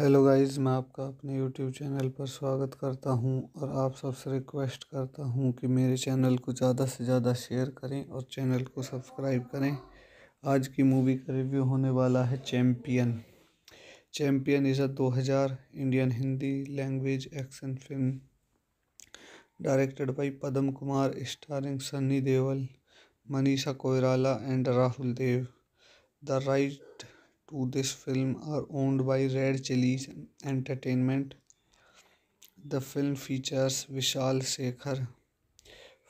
Hello guys मैं आपका अपने यूट्यूब चैनल पर स्वागत करता हूं और आप सबसे रिक्वेस्ट करता हूं कि मेरे चैनल को ज़्यादा से ज़्यादा शेयर करें और चैनल को सब्सक्राइब करें आज की मूवी का रिव्यू होने वाला है Champion Champion is a 2000 Indian Hindi language action film directed by Padam Kumar starring Sunny Deol Manisha Koirala and Rahul Dev the right to this film are owned by Red Chillies Entertainment. The film features Vishal Sekhar.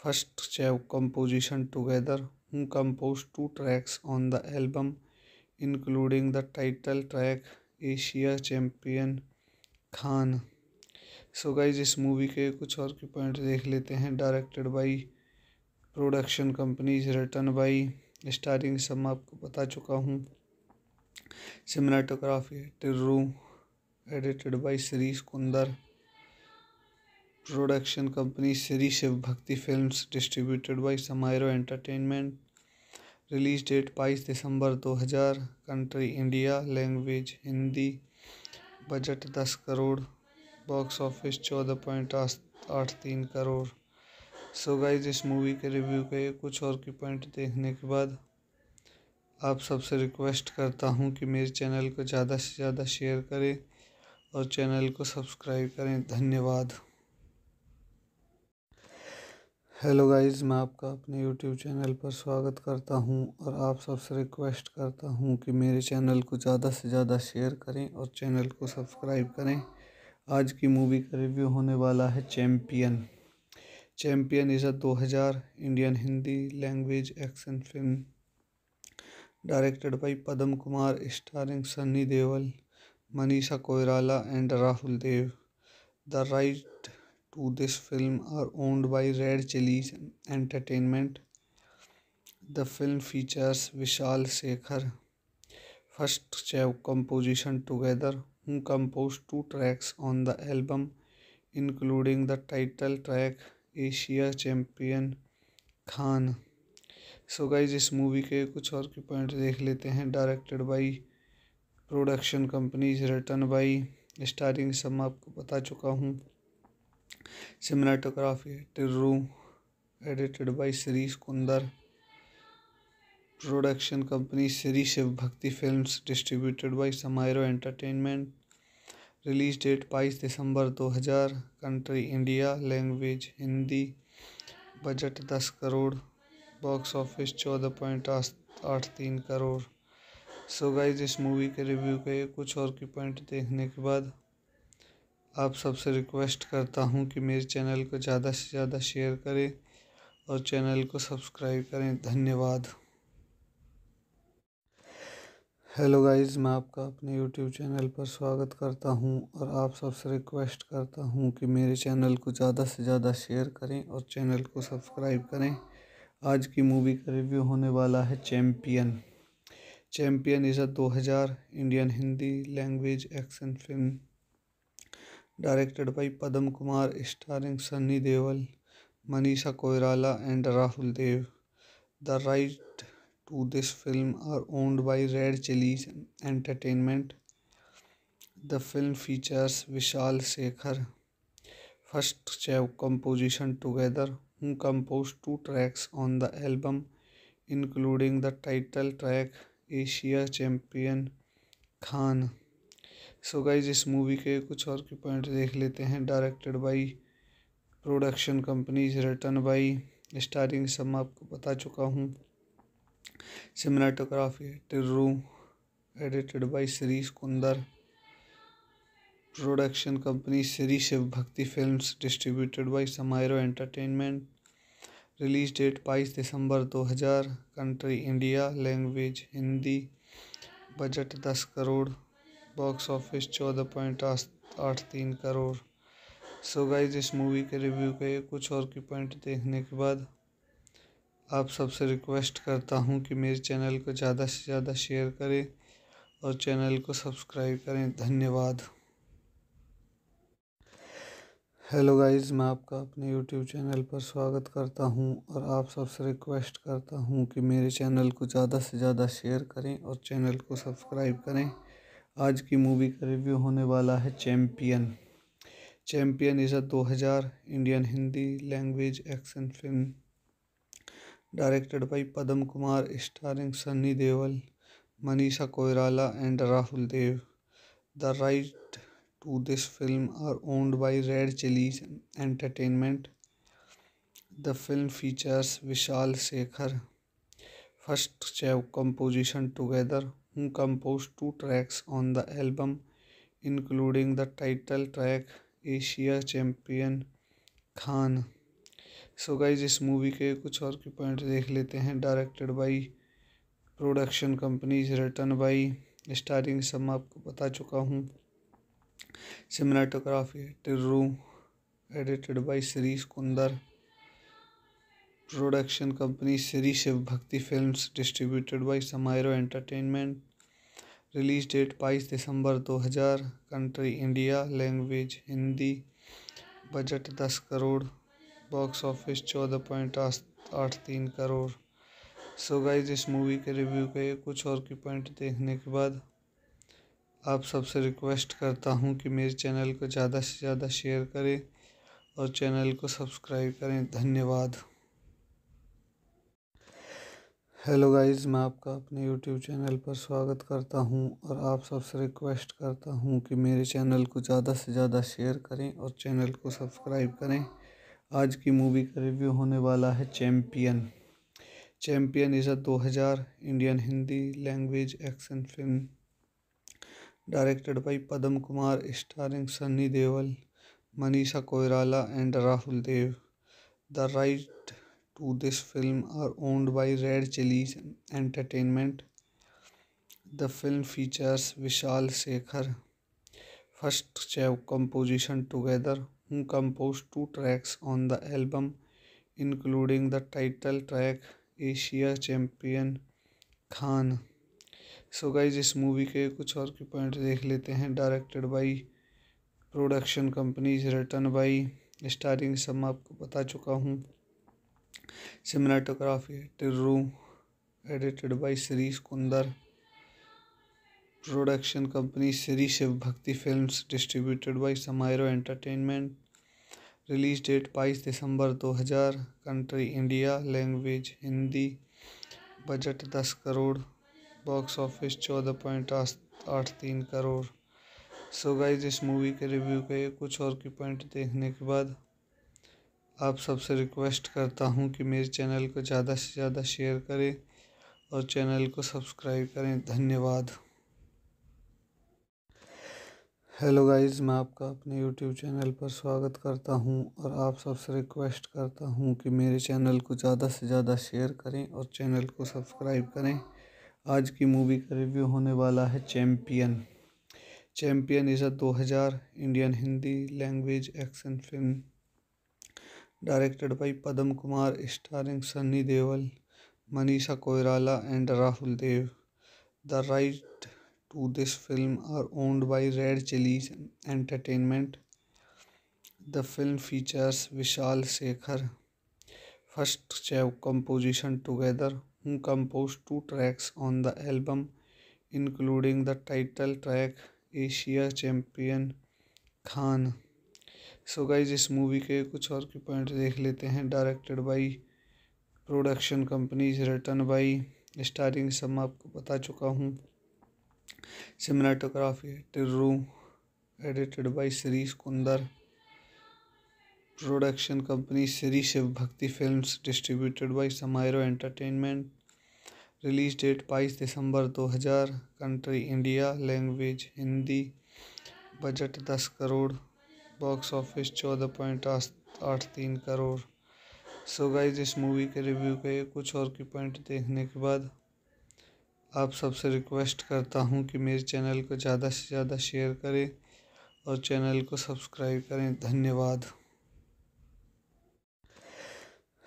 First composition together, who composed two tracks on the album, including the title track Asia Champion Khan so guys इस movie के कुछ और के point देख लेते हैं directed by production companies written by starring सब मैं आपको बता चुका हूँ cinematography Tirru edited by Shri Kunder production company Shri Shiv Bhakti Films distributed by Shemaroo Entertainment release date बाईस दिसंबर दो हज़ार country India language Hindi budget दस करोड़ बॉक्स ऑफिस चौदह पॉइंट आठ तीन करोड़ सो गाइज इस मूवी के रिव्यू के कुछ और की पॉइंट देखने के बाद आप सबसे रिक्वेस्ट करता हूँ कि मेरे चैनल को ज़्यादा से ज़्यादा शेयर करें और चैनल को सब्सक्राइब करें धन्यवाद हेलो गाइस मैं आपका अपने यूट्यूब चैनल पर स्वागत करता हूं और आप सबसे रिक्वेस्ट करता हूं कि मेरे चैनल को ज़्यादा से ज़्यादा शेयर करें और चैनल को सब्सक्राइब करें आज की मूवी का रिव्यू होने वाला है Champion Champion is a 2000 Indian Hindi language action film directed by Padam Kumar, starring Sunny Deol, Manisha Koirala and Rahul Dev. The rights to this film are owned by Red Chillies Entertainment. The film features Vishal Shekhar. First composition together, who composed 2 tracks on the album, including the title track Asia Champion Khan. So guys इस movie के कुछ और की point देख लेते हैं directed by production companies written by starring सब मैं आपको बता चुका हूँ cinematography to edited by Shri Kunder production company Shri Shiv Bhakti Films distributed by Shemaroo Entertainment release date बाईस दिसंबर 2000 country India language Hindi budget दस करोड़ बॉक्स ऑफिस चौदह पॉइंट आठ तीन करोड़ सो गाइज इस मूवी के रिव्यू के कुछ और की पॉइंट देखने के बाद आप सबसे रिक्वेस्ट करता हूँ कि मेरे चैनल को ज़्यादा से ज़्यादा शेयर करें और चैनल को सब्सक्राइब करें धन्यवाद हेलो गाइस मैं आपका अपने यूट्यूब चैनल पर स्वागत करता हूं और आप सबसे रिक्वेस्ट करता हूं कि मेरे चैनल को ज़्यादा से ज़्यादा शेयर करें और चैनल को सब्सक्राइब करें आज की मूवी का रिव्यू होने वाला है Champion Champion is a 2000 Indian Hindi language action film directed by Padam Kumar starring Sunny Deol Manisha Koirala and Rahul Dev the right to this film are owned by Red Chillies Entertainment the film features Vishal Shekhar first चै composition together who composed two tracks on the album, including the title track "Asia Champion Khan." so guys इस movie के कुछ और की point देख लेते हैं directed by production companies written by starring सम आपको बता चुका हूँ cinematography Tirru edited by Shirish Kunder production company Shri Shiv Bhakti film distributed by समायरो entertainment release date बाईस दिसंबर 2000 country India language Hindi budget दस करोड़ बॉक्स ऑफिस चौदह point तीन crore so guys इस मूवी के रिव्यू के कुछ और की पॉइंट देखने के बाद आप सबसे रिक्वेस्ट करता हूँ कि मेरे चैनल को ज़्यादा से ज़्यादा शेयर करें और चैनल को सब्सक्राइब करें धन्यवाद हेलो गाइस मैं आपका अपने यूट्यूब चैनल पर स्वागत करता हूं और आप सबसे रिक्वेस्ट करता हूं कि मेरे चैनल को ज़्यादा से ज़्यादा शेयर करें और चैनल को सब्सक्राइब करें आज की मूवी का रिव्यू होने वाला है Champion Champion is a 2000 Indian Hindi language action film directed by Padam Kumar starring Sunny Deol Manisha Koirala and Rahul Dev the right to this film are owned by Red Chillies Entertainment. The film features Vishal Sekhar first composition together who composed two tracks on the album including the title track Asia Champion Khan. So so guys इस movie के कुछ और के point देख लेते हैं directed by production companies written by starring सब मैं आपको बता चुका हूँ cinematography Tirru edited by Shri सुकुंदर production company Shri Shiv Bhakti film distributed by समायरो entertainment release date बाईस दिसंबर दो हज़ार country India language Hindi budget दस करोड़ बॉक्स ऑफिस चौदह पॉइंट आठ तीन करोड़ सो गाइज इस मूवी के रिव्यू के कुछ और की पॉइंट देखने के बाद आप सबसे रिक्वेस्ट करता हूँ कि मेरे चैनल को ज़्यादा से ज़्यादा शेयर करें और चैनल को सब्सक्राइब करें धन्यवाद हेलो गाइस मैं आपका अपने यूट्यूब चैनल पर स्वागत करता हूं और आप सबसे रिक्वेस्ट करता हूं कि मेरे चैनल को ज़्यादा से ज़्यादा शेयर करें और चैनल को सब्सक्राइब करें आज की मूवी का रिव्यू होने वाला है Champion Champion is a 2000 Indian Hindi language action film directed by Padam Kumar, starring Sunny Deol, Manisha Koirala and Rahul Dev. The rights to this film are owned by Red Chillies Entertainment. The film features Vishal Shekhar. First composition together, who composed 2 tracks on the album, including the title track Asia Champion Khan. So guys इस movie के कुछ और की point देख लेते हैं directed by production companies written by starring सब मैं आपको बता चुका हूँ cinematography to edited by Shri Kunder production company Shri Shiv Bhakti films distributed by समायरो entertainment release date बाईस दिसंबर 2000 country India language Hindi budget दस करोड़ बॉक्स ऑफिस चौदह पॉइंट आठ तीन करोड़ सो गाइज इस मूवी के रिव्यू के कुछ और की पॉइंट देखने के बाद आप सबसे रिक्वेस्ट करता हूँ कि मेरे चैनल को ज़्यादा से ज़्यादा शेयर करें और चैनल को सब्सक्राइब करें धन्यवाद हेलो गाइस मैं आपका अपने यूट्यूब चैनल पर स्वागत करता हूं और आप सबसे रिक्वेस्ट करता हूं कि मेरे चैनल को ज़्यादा से ज़्यादा शेयर करें और चैनल को सब्सक्राइब करें आज की मूवी का रिव्यू होने वाला है Champion Champion is a 2000 Indian Hindi language action film directed by Padam Kumar starring Sunny Deol Manisha Koirala and Rahul Dev the right to this film are owned by red chillies entertainment the film features Vishal Shekhar first चै composition together composed two tracks on the album, including the title track "Asia Champion Khan." So guys इस movie के कुछ और की point देख लेते हैं directed by production companies written by starring सब मैं आपको बता चुका हूँ cinematography Tirru edited by Shirish Kunder production company Shri Shiv Bhakti films distributed by समायरो entertainment release date बाईस दिसंबर 2000 country India language Hindi budget दस करोड़ बॉक्स ऑफिस चौदह पॉइंट आठ तीन करोड़ सो गाइज इस मूवी के रिव्यू के कुछ और की पॉइंट देखने के बाद आप सबसे रिक्वेस्ट करता हूँ कि मेरे चैनल को ज़्यादा से ज़्यादा शेयर करें और चैनल को सब्सक्राइब करें धन्यवाद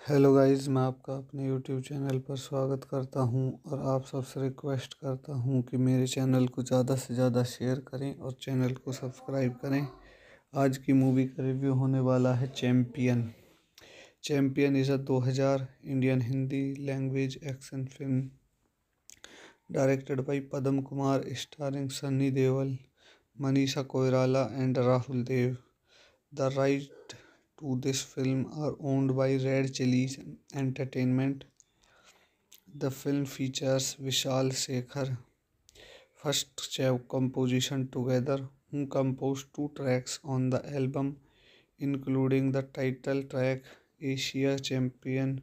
हेलो गाइस मैं आपका अपने यूट्यूब चैनल पर स्वागत करता हूं और आप सबसे रिक्वेस्ट करता हूं कि मेरे चैनल को ज़्यादा से ज़्यादा शेयर करें और चैनल को सब्सक्राइब करें आज की मूवी का रिव्यू होने वाला है Champion Champion is a 2000 Indian Hindi language action film directed by Padam Kumar starring Sunny Deol Manisha Koirala and Rahul Dev the right to this film are owned by Red Chillies Entertainment. The film features Vishal Sekhar. First composition together, who composed two tracks on the album, including the title track Asia Champion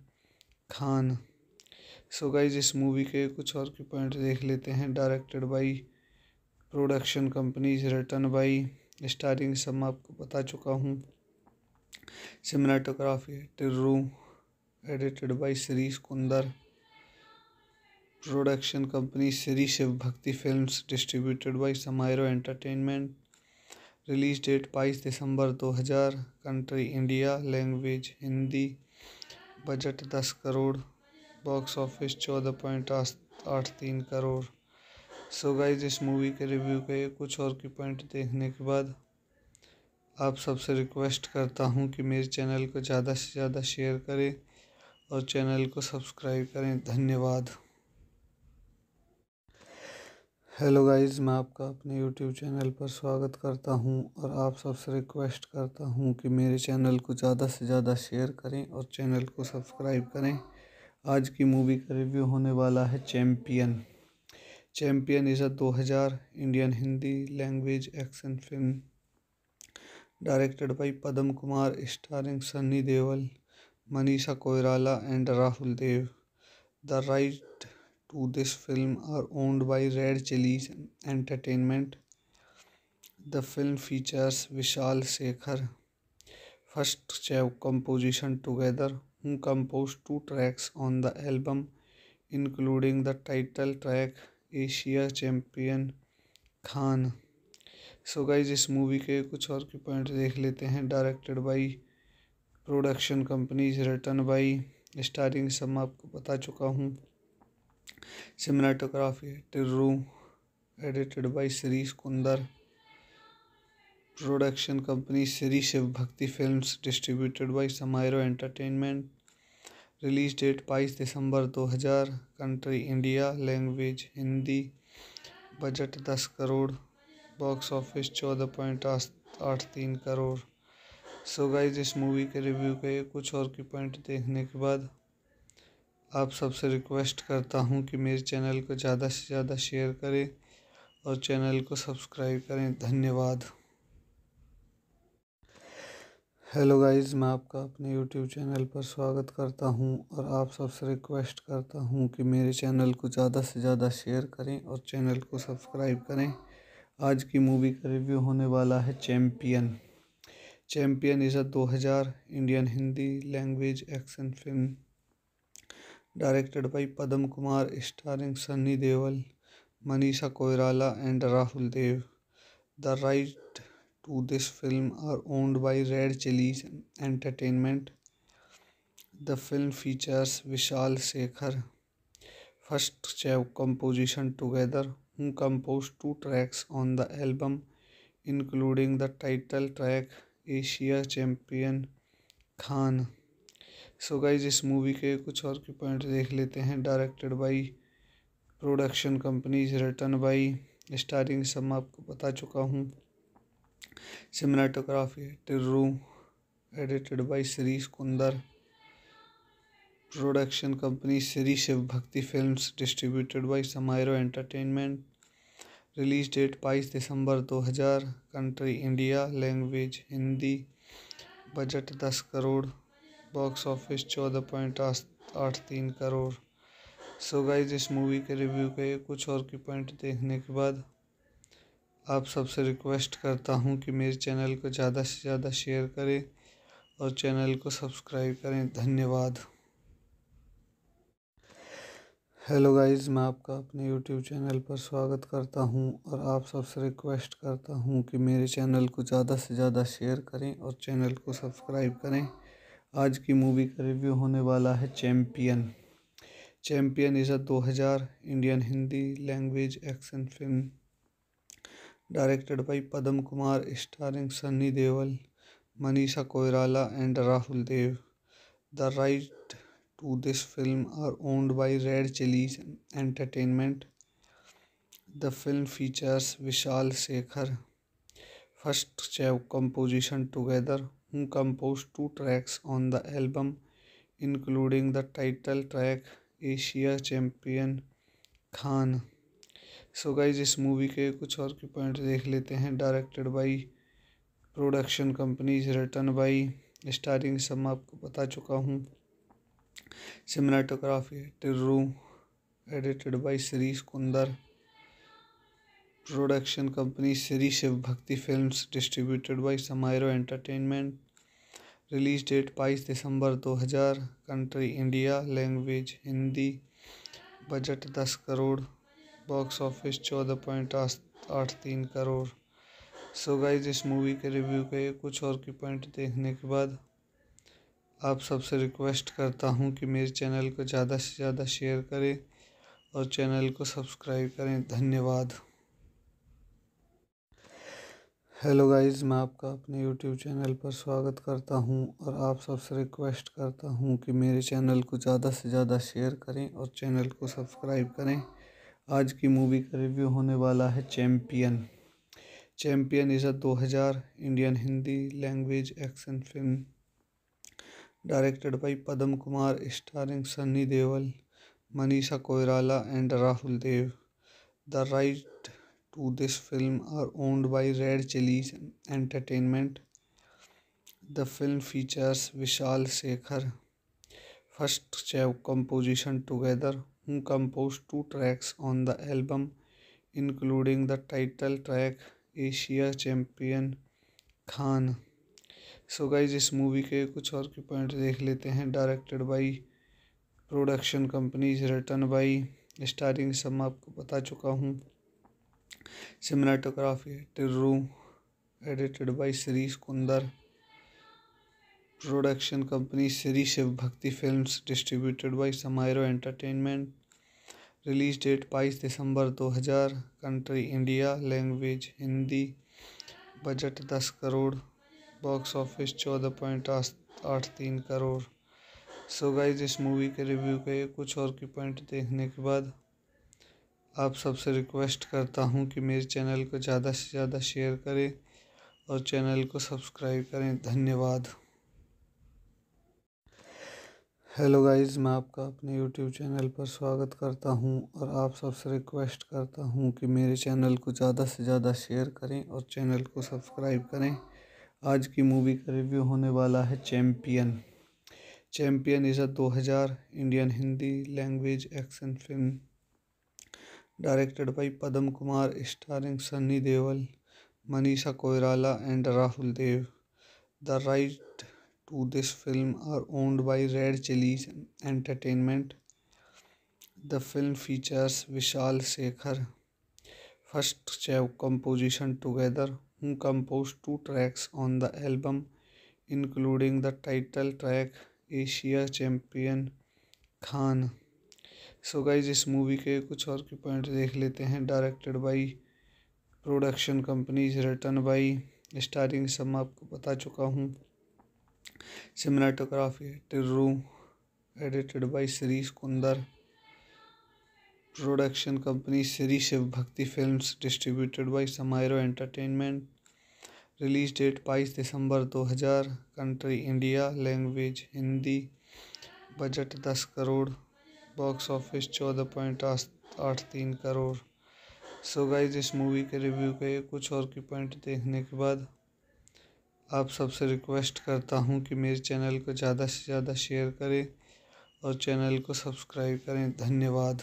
Khan so so guys इस movie के कुछ और के point देख लेते हैं directed by production companies written by starring सब मैं आपको बता चुका हूँ cinematography Tirru edited by Shri Kunder production company Shri Shiv Bhakti film distributed by समायरो entertainment release date बाईस दिसंबर 2000 country India language Hindi budget दस करोड़ बॉक्स ऑफिस चौदह पॉइंट आठ तीन करोड़ सो गाइज इस मूवी के रिव्यू के कुछ और की पॉइंट देखने के बाद आप सबसे रिक्वेस्ट करता हूँ कि मेरे चैनल को ज़्यादा से ज़्यादा शेयर करें और चैनल को सब्सक्राइब करें धन्यवाद हेलो गाइस मैं आपका अपने यूट्यूब चैनल पर स्वागत करता हूं और आप सबसे रिक्वेस्ट करता हूं कि मेरे चैनल को ज़्यादा से ज़्यादा शेयर करें और चैनल को सब्सक्राइब करें आज की मूवी का रिव्यू होने वाला है Champion Champion is a 2000 Indian Hindi language action film directed by Padam Kumar, starring Sunny Deol, Manisha Koirala and Rahul Dev. The rights to this film are owned by Red Chillies Entertainment. The film features Vishal Shekhar. First composition together, who composed 2 tracks on the album, including the title track Asia Champion Khan. So guys इस movie के कुछ और की point देख लेते हैं directed by production companies written by starring सब मैं आपको बता चुका हूँ cinematography Tirru edited by Shri Kunder production company Shri Shiv Bhakti films distributed by समायरो entertainment release date बाईस दिसंबर 2000 country India language Hindi budget दस करोड़ बॉक्स ऑफिस चौदह पॉइंट आठ तीन करोड़ सो गाइज इस मूवी के रिव्यू के कुछ और की पॉइंट देखने के बाद आप सबसे रिक्वेस्ट करता हूँ कि मेरे चैनल को ज़्यादा से ज़्यादा शेयर करें और चैनल को सब्सक्राइब करें धन्यवाद हेलो गाइस मैं आपका अपने यूट्यूब चैनल पर स्वागत करता हूं और आप सबसे रिक्वेस्ट करता हूं कि मेरे चैनल को ज़्यादा से ज़्यादा शेयर करें और चैनल को सब्सक्राइब करें आज की मूवी का रिव्यू होने वाला है Champion Champion is a 2000 Indian Hindi language action film directed by Padam Kumar starring Sunny Deol Manisha Koirala and Rahul Dev the right to this film are owned by red chillies entertainment the film features Vishal Shekhar first चै composition together who composed two tracks on the album, including the title track Asia Champion Khan. So guys इस movie के कुछ और की point देख लेते हैं directed by production companies written by starring सब मैं आपको बता चुका हूँ cinematography Tirru edited by Shri Kunder production company Shri Shiv Bhakti films distributed by समायरो entertainment release date बाईस दिसंबर दो हज़ार country India language Hindi budget दस करोड़ बॉक्स ऑफिस चौदह पॉइंट आठ तीन करोड़ सो गाइज इस मूवी के रिव्यू के कुछ और की पॉइंट देखने के बाद आप सबसे रिक्वेस्ट करता हूँ कि मेरे चैनल को ज़्यादा से ज़्यादा शेयर करें और चैनल को सब्सक्राइब करें धन्यवाद हेलो गाइस मैं आपका अपने यूट्यूब चैनल पर स्वागत करता हूं और आप सबसे रिक्वेस्ट करता हूं कि मेरे चैनल को ज़्यादा से ज़्यादा शेयर करें और चैनल को सब्सक्राइब करें आज की मूवी का रिव्यू होने वाला है Champion Champion is a 2000 Indian Hindi language action film directed by Padam Kumar starring Sunny Deol Manisha Koirala and Rahul Dev the right to this film are owned by Red Chillies Entertainment. The film features Vishal Sekhar. First composition together, who composed two tracks on the album, including the title track Asia Champion Khan. So so guys इस movie के कुछ और के point देख लेते हैं directed by production companies written by starring सब मैं आपको बता चुका हूँ cinematography Tirru edited by Shri Kunder production company Shri Shiv Bhakti films distributed by समायरो entertainment release date बाईस दिसंबर दो हज़ार country India language Hindi budget दस करोड़ बॉक्स ऑफिस चौदह पॉइंट आठ तीन करोड़ सो गाइज इस मूवी के रिव्यू के कुछ और की पॉइंट देखने के बाद आप सबसे रिक्वेस्ट करता हूँ कि मेरे चैनल को ज़्यादा से ज़्यादा शेयर करें और चैनल को सब्सक्राइब करें धन्यवाद हेलो गाइस मैं आपका अपने यूट्यूब चैनल पर स्वागत करता हूं और आप सबसे रिक्वेस्ट करता हूं कि मेरे चैनल को ज़्यादा से ज़्यादा शेयर करें और चैनल को सब्सक्राइब करें आज की मूवी का रिव्यू होने वाला है Champion Champion is a 2000 Indian Hindi language action film directed by Padam Kumar, starring Sunny Deol, Manisha Koirala and Rahul Dev. The rights to this film are owned by Red Chillies Entertainment. The film features Vishal Shekhar. First composition together, who composed 2 tracks on the album, including the title track Asia Champion Khan. So guys इस movie के कुछ और की point देख लेते हैं directed by production companies written by starring सब मैं आपको बता चुका हूँ cinematography Tirru edited by Shri Kunder production company Shri Shiv Bhakti film distributed by समायरो entertainment release date बाईस दिसंबर दो हज़ार country India language Hindi budget दस करोड़ बॉक्स ऑफिस चौदह पॉइंट आठ तीन करोड़ सो गाइज इस मूवी के रिव्यू के कुछ और की पॉइंट देखने के बाद आप सबसे रिक्वेस्ट करता हूँ कि मेरे चैनल को ज़्यादा से ज़्यादा शेयर करें और चैनल को सब्सक्राइब करें धन्यवाद हेलो गाइस मैं आपका अपने यूट्यूब चैनल पर स्वागत करता हूं और आप सबसे रिक्वेस्ट करता हूं कि मेरे चैनल को ज़्यादा से ज़्यादा शेयर करें और चैनल को सब्सक्राइब करें आज की मूवी का रिव्यू होने वाला है Champion Champion is a 2000 Indian Hindi language action film directed by Padam Kumar starring Sunny Deol Manisha Koirala and Rahul Dev the right to this film are owned by red chillies entertainment the film features Vishal Shekhar first चै composition together who composed two tracks on the album, including the title track Asia Champion Khan. So guys इस movie के कुछ और की point देख लेते हैं directed by production companies written by starring मैं आपको बता चुका हूँ cinematography Tirru edited by Shirish Kunder production company Shri Shiv Bhakti films distributed by समायरो entertainment release date बाईस दिसंबर 2000 country India language Hindi budget दस करोड़ बॉक्स ऑफिस चौदह point आठ तीन करोड़ सो गाइज इस मूवी के रिव्यू के कुछ और की पॉइंट देखने के बाद आप सबसे रिक्वेस्ट करता हूँ कि मेरे चैनल को ज़्यादा से ज़्यादा शेयर करें और चैनल को सब्सक्राइब करें धन्यवाद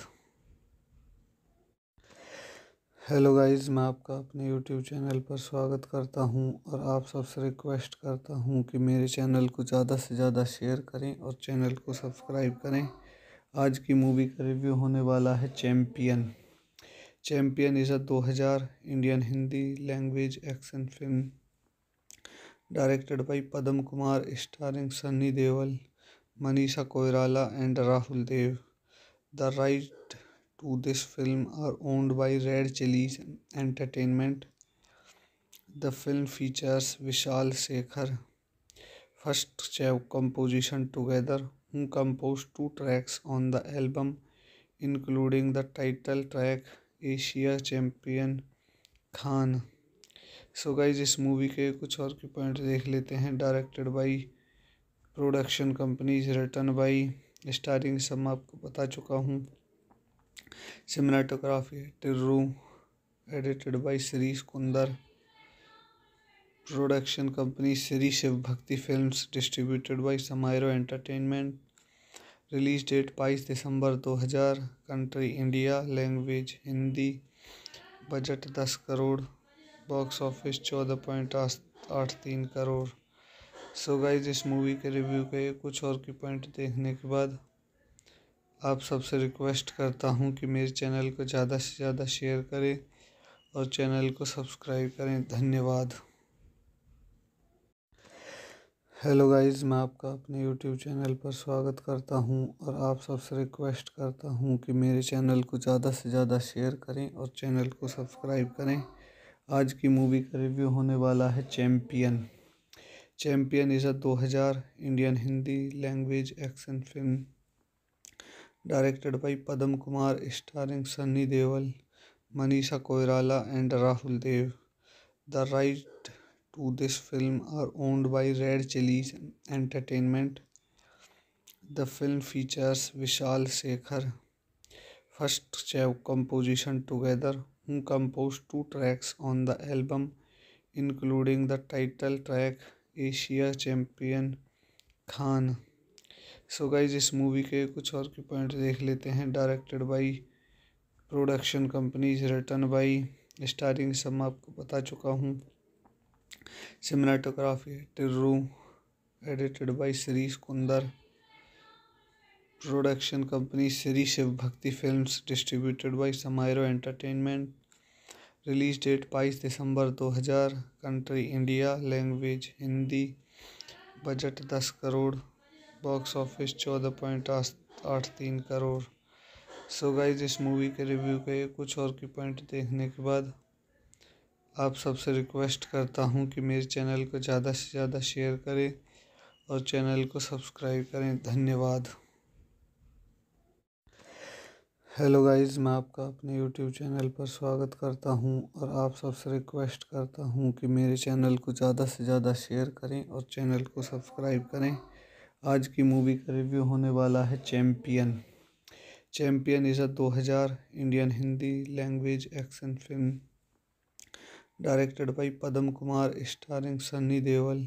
हेलो गाइस मैं आपका अपने यूट्यूब चैनल पर स्वागत करता हूं और आप सबसे रिक्वेस्ट करता हूं कि मेरे चैनल को ज़्यादा से ज़्यादा शेयर करें और चैनल को सब्सक्राइब करें आज की मूवी का रिव्यू होने वाला है Champion Champion is a 2000 Indian Hindi language action film directed by Padam Kumar starring Sunny Deol Manisha Koirala and Rahul Dev the right to this film are owned by Red Chillies Entertainment. The film features Vishal Sekhar first composition together who composed two tracks on the album including the title track Asia Champion Khan so so guys इस movie के कुछ और के point देख लेते हैं directed by production companies written by starring सब मैं आपको बता चुका हूँ cinematography Tirru edited by Shri Kunder production company Shri Shiv Bhakti films distributed by समायरो entertainment release date बाईस दिसंबर 2000 country India language Hindi budget दस करोड़ बॉक्स ऑफिस चौदह पॉइंट आठ तीन करोड़ सो गाइज इस मूवी के रिव्यू के कुछ और की पॉइंट देखने के बाद आप सबसे रिक्वेस्ट करता हूँ कि मेरे चैनल को ज़्यादा से ज़्यादा शेयर करें और चैनल को सब्सक्राइब करें धन्यवाद हेलो गाइस मैं आपका अपने यूट्यूब चैनल पर स्वागत करता हूं और आप सबसे रिक्वेस्ट करता हूं कि मेरे चैनल को ज़्यादा से ज़्यादा शेयर करें और चैनल को सब्सक्राइब करें आज की मूवी का रिव्यू होने वाला है Champion Champion is a 2000 Indian Hindi language action film directed by Padam Kumar, starring Sunny Deol, Manisha Koirala and Rahul Dev. The rights to this film are owned by Red Chillies Entertainment. The film features Vishal Shekhar. First composition together, who composed 2 tracks on the album, including the title track Asia Champion Khan. So guys इस movie के कुछ और के point देख लेते हैं directed by production companies written by starring सब मैं आपको बता चुका हूँ cinematography to edited by Shirish Kunder production company Shri Shiv Bhakti Films distributed by Shemaroo Entertainment release date बाईस दिसंबर 2000 country India language Hindi budget दस करोड़ बॉक्स ऑफिस चौदह पॉइंट आठ तीन करोड़ सो गाइज इस मूवी के रिव्यू के कुछ और की पॉइंट देखने के बाद आप सबसे रिक्वेस्ट करता हूँ कि मेरे चैनल को ज़्यादा से ज़्यादा शेयर करें और चैनल को सब्सक्राइब करें धन्यवाद हेलो गाइस मैं आपका अपने यूट्यूब चैनल पर स्वागत करता हूं और आप सबसे रिक्वेस्ट करता हूं कि मेरे चैनल को ज़्यादा से ज़्यादा शेयर करें और चैनल को सब्सक्राइब करें आज की मूवी का रिव्यू होने वाला है Champion Champion is a 2000 Indian Hindi language action film directed by Padam Kumar starring Sunny Deol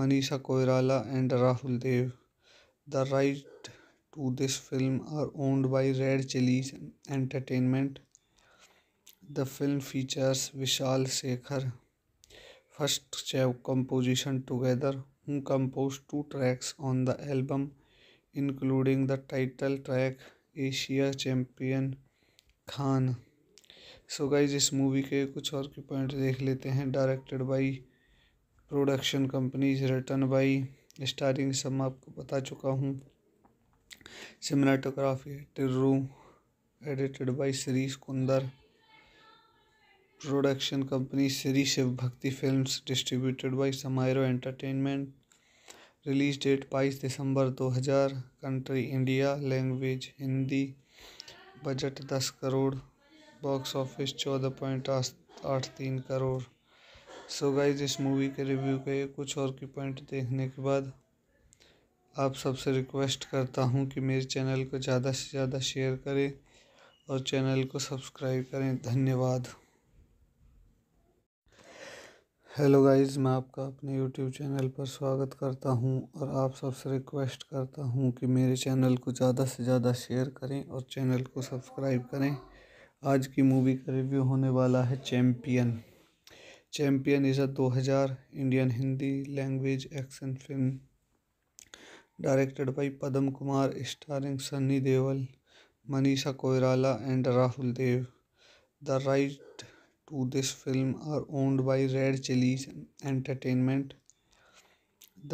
Manisha Koirala and Rahul Dev the right to this film are owned by Red Chillies Entertainment the film features Vishal Shekhar first चै composition together composed two tracks on the album, including the title track "Asia Champion Khan." So guys इस movie के कुछ और की point देख लेते हैं directed by production companies written by starring सब मैं आपको बता चुका हूँ cinematography Tirru edited by Shirish Kunder production company Shri Shiv Bhakti Films distributed by Shemaroo Entertainment release date बाईस दिसंबर 2000 country India language Hindi budget दस करोड़ बॉक्स ऑफिस चौदह पॉइंट आठ तीन करोड़ सो गाइज इस मूवी के रिव्यू के कुछ और की पॉइंट देखने के बाद आप सबसे रिक्वेस्ट करता हूँ कि मेरे चैनल को ज़्यादा से ज़्यादा शेयर करें और चैनल को सब्सक्राइब करें धन्यवाद हेलो गाइस मैं आपका अपने यूट्यूब चैनल पर स्वागत करता हूं और आप सबसे रिक्वेस्ट करता हूं कि मेरे चैनल को ज़्यादा से ज़्यादा शेयर करें और चैनल को सब्सक्राइब करें आज की मूवी का रिव्यू होने वाला है Champion Champion is a 2000 Indian Hindi language action film directed by Padam Kumar starring Sunny Deol Manisha Koirala and Rahul Dev the right to this film are owned by Red Chillies Entertainment.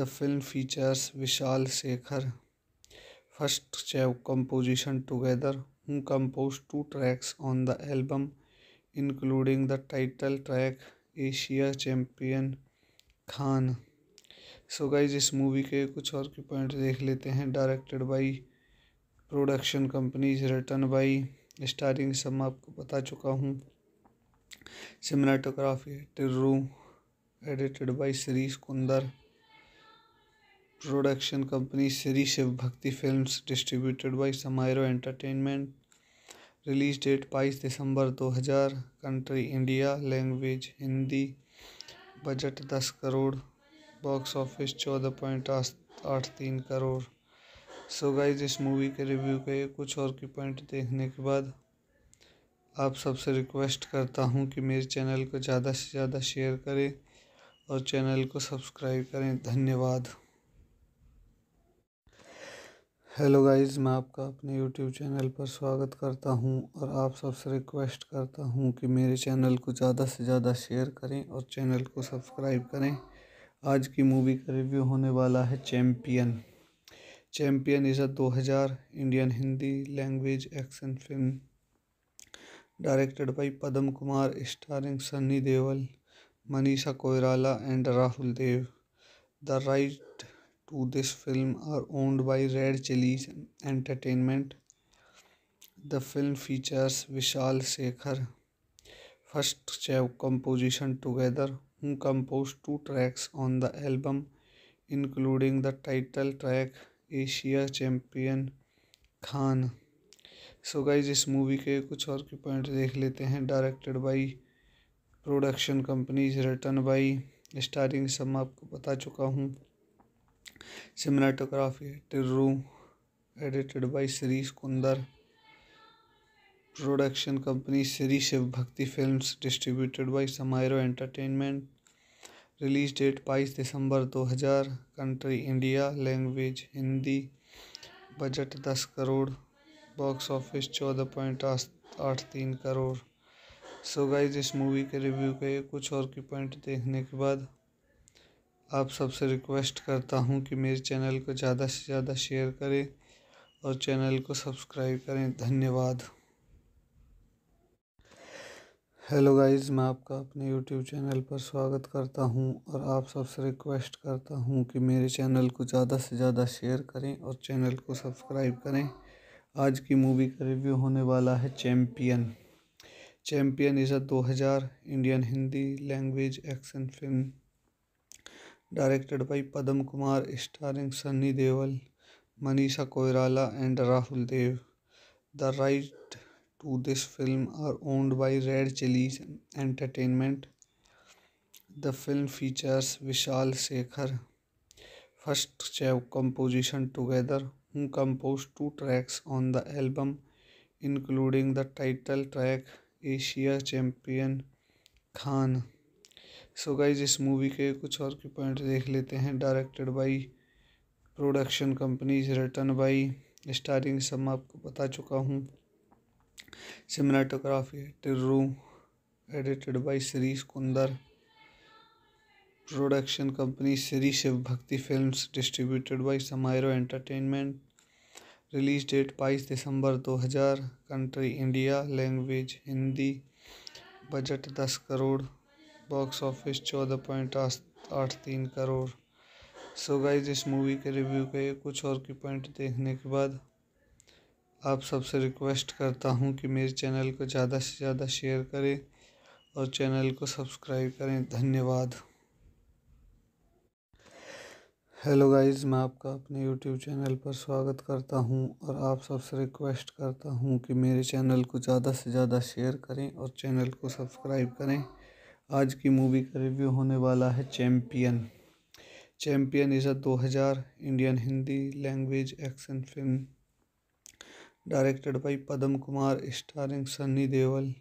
The film features Vishal Sekhar. First composition together, who composed two tracks on the album, including the title track Asia Champion Khan. So guys इस movie के कुछ और के point देख लेते हैं directed by production companies written by starring सब मैं आपको बता चुका हूँ cinematography to edited by Shirish Kunder production company Shri Shiv Bhakti Films distributed by Shemaroo Entertainment release date बाईस दिसंबर 2000 country India language Hindi budget दस करोड़ बॉक्स ऑफिस चौदह पॉइंट आठ तीन करोड़ सो गाइज इस मूवी के रिव्यू के कुछ और की पॉइंट देखने के बाद आप सबसे रिक्वेस्ट करता हूँ कि मेरे चैनल को ज़्यादा से ज़्यादा शेयर करें और चैनल को सब्सक्राइब करें धन्यवाद हेलो गाइस मैं आपका अपने यूट्यूब चैनल पर स्वागत करता हूं और आप सबसे रिक्वेस्ट करता हूं कि मेरे चैनल को ज़्यादा से ज़्यादा शेयर करें और चैनल को सब्सक्राइब करें आज की मूवी का रिव्यू होने वाला है Champion Champion is a 2000 Indian Hindi language action film directed by Padam Kumar, starring Sunny Deol, Manisha Koirala, and Rahul Dev. The rights to this film are owned by Red Chillies Entertainment. The film features Vishal Sekhar. First composition together, who composed two tracks on the album, including the title track Asia Champion Khan. So guys इस movie के कुछ और की point देख लेते हैं directed by production companies written by starring सब मैं आपको बता चुका हूँ cinematography Tirru edited by Shirish Kunder production company Shri Shiv Bhakti Films distributed by Shemaroo Entertainment release date बाईस दिसंबर 2000 country India language Hindi budget दस करोड़ बॉक्स ऑफिस चौदह पॉइंट आठ तीन करोड़ सो गाइज इस मूवी के रिव्यू के कुछ और की पॉइंट देखने के बाद आप सबसे रिक्वेस्ट करता हूँ कि मेरे चैनल को ज़्यादा से ज़्यादा शेयर करें और चैनल को सब्सक्राइब करें धन्यवाद हेलो गाइस मैं आपका अपने यूट्यूब चैनल पर स्वागत करता हूं और आप सबसे रिक्वेस्ट करता हूं कि मेरे चैनल को ज़्यादा से ज़्यादा शेयर करें और चैनल को सब्सक्राइब करें आज की मूवी का रिव्यू होने वाला है Champion Champion is a 2000 Indian Hindi language action film directed by Padam Kumar starring Sunny Deol Manisha Koirala and Rahul Dev the right to this film are owned by Red Chillies Entertainment the film features Vishal Shekhar first चै composition together who composed two tracks on the album, including the title track Asia Champion Khan. So guys इस movie के कुछ और की point देख लेते हैं directed by production companies written by starring सब मैं आपको बता चुका हूँ cinematography Tirru edited by Shirish Kunder production company Shri Shiv Bhakti Films distributed by Shemaroo Entertainment release date बाईस दिसंबर 2000 country India language Hindi budget दस करोड़ बॉक्स ऑफिस चौदह पॉइंट आठ तीन करोड़ सो गाइज इस मूवी के रिव्यू के कुछ और की पॉइंट देखने के बाद आप सबसे रिक्वेस्ट करता हूँ कि मेरे चैनल को ज़्यादा से ज़्यादा शेयर करें और चैनल को सब्सक्राइब करें धन्यवाद हेलो गाइस मैं आपका अपने यूट्यूब चैनल पर स्वागत करता हूं और आप सबसे रिक्वेस्ट करता हूं कि मेरे चैनल को ज़्यादा से ज़्यादा शेयर करें और चैनल को सब्सक्राइब करें आज की मूवी का रिव्यू होने वाला है Champion Champion is a 2000 Indian Hindi language action film directed by Padam Kumar starring Sunny Deol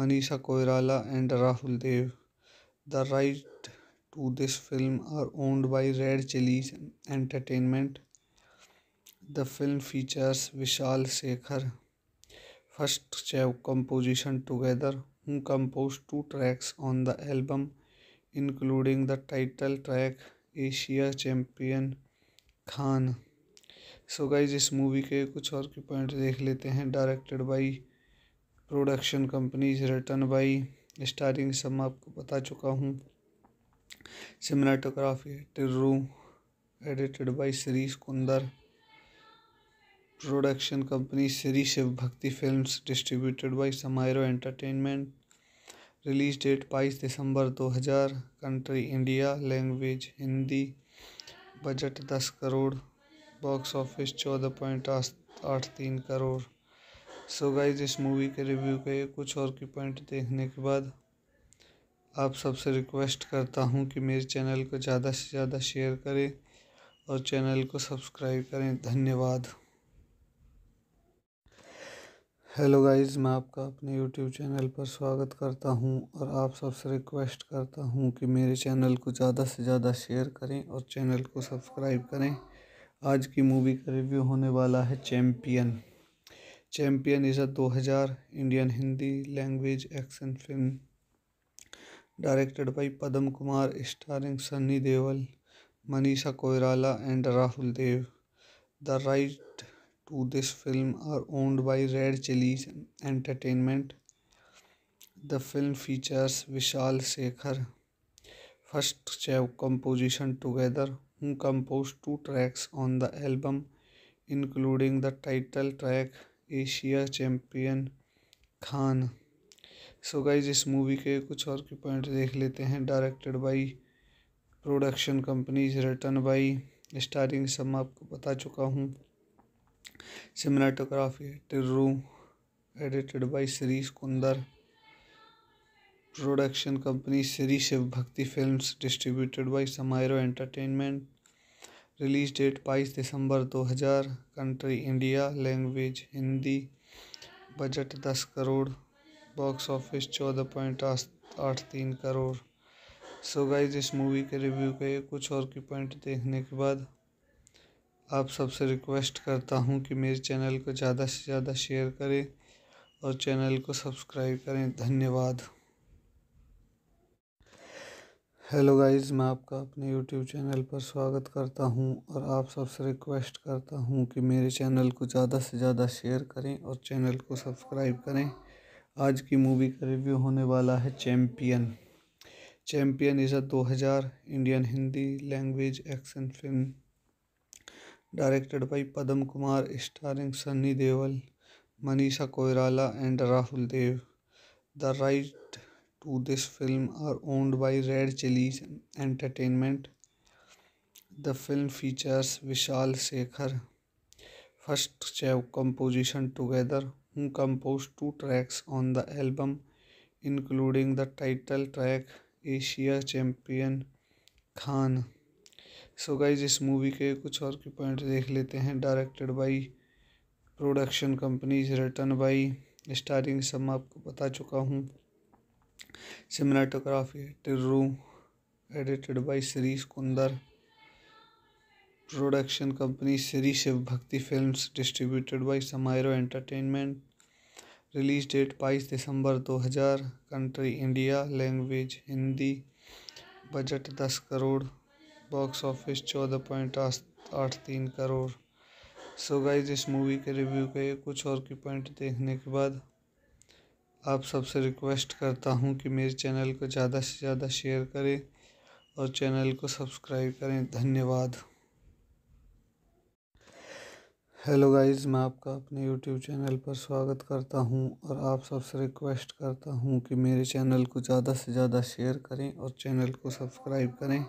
Manisha Koirala and Rahul Dev the right to this film are owned by Red Chillies Entertainment. The film features Vishal Sekhar. First composition together, who composed two tracks on the album, including the title track Asia Champion Khan so guys इस movie के कुछ और के point देख लेते हैं directed by production companies written by starring सब मैं आपको बता चुका हूँ cinematography to edited by Shirish Kunder production company Shri Shiv Bhakti Films distributed by Shemaroo Entertainment release date बाईस दिसंबर 2000 country India language Hindi budget दस करोड़ बॉक्स ऑफिस चौदह पॉइंट आठ तीन करोड़ सो गाइज इस मूवी के रिव्यू के कुछ और की पॉइंट देखने के बाद आप सबसे रिक्वेस्ट करता हूँ कि मेरे चैनल को ज़्यादा से ज़्यादा शेयर करें और चैनल को सब्सक्राइब करें धन्यवाद हेलो गाइस मैं आपका अपने यूट्यूब चैनल पर स्वागत करता हूं और आप सबसे रिक्वेस्ट करता हूं कि मेरे चैनल को ज़्यादा से ज़्यादा शेयर करें और चैनल को सब्सक्राइब करें आज की मूवी का रिव्यू होने वाला है Champion Champion is a 2000 Indian Hindi language action film directed by Padam Kumar, starring Sunny Deol, Manisha Koirala and Rahul Dev. The rights to this film are owned by Red Chillies Entertainment. The film features Vishal Shekhar. First composition together, who composed 2 tracks on the album, including the title track Asia Champion Khan. So guys इस movie के कुछ और की point देख लेते हैं directed by production companies written by starring सब मैं आपको बता चुका हूँ cinematography Tirru edited by Shirish Kunder production company Shri Shiv Bhakti film distributed by Shemaroo Entertainment release date बाईस दिसंबर दो हज़ार country India language Hindi budget दस करोड़ बॉक्स ऑफिस चौदह पॉइंट आठ तीन करोड़ सो गाइज इस मूवी के रिव्यू के कुछ और की पॉइंट देखने के बाद आप सबसे रिक्वेस्ट करता हूँ कि मेरे चैनल को ज़्यादा से ज़्यादा शेयर करें और चैनल को सब्सक्राइब करें धन्यवाद हेलो गाइस मैं आपका अपने यूट्यूब चैनल पर स्वागत करता हूं और आप सबसे रिक्वेस्ट करता हूं कि मेरे चैनल को ज़्यादा से ज़्यादा शेयर करें और चैनल को सब्सक्राइब करें आज की मूवी का रिव्यू होने वाला है Champion Champion is a 2000 Indian Hindi language action film directed by Padam Kumar starring Sunny Deol Manisha Koirala and Rahul Dev the right to this film are owned by Red Chillies Entertainment the film features Vishal Shekhar first चै composition together who composed two tracks on the album, including the title track Asia Champion Khan. So guys इस movie के कुछ और की point देख लेते हैं directed by production companies written by starring सब मैं आपको बता चुका हूँ cinematography Tirru edited by Shirish Kunder production company Shri Shiv Bhakti Films distributed by Shemaroo Entertainment release date बाईस दिसंबर 2000 country India language Hindi budget दस करोड़ बॉक्स ऑफिस चौदह पॉइंट आठ तीन करोड़ सो गाइज इस मूवी के रिव्यू के कुछ और की पॉइंट देखने के बाद आप सबसे रिक्वेस्ट करता हूँ कि मेरे चैनल को ज़्यादा से ज़्यादा शेयर करें और चैनल को सब्सक्राइब करें धन्यवाद हेलो गाइस मैं आपका अपने यूट्यूब चैनल पर स्वागत करता हूं और आप सबसे रिक्वेस्ट करता हूं कि मेरे चैनल को ज़्यादा से ज़्यादा शेयर करें और चैनल को सब्सक्राइब करें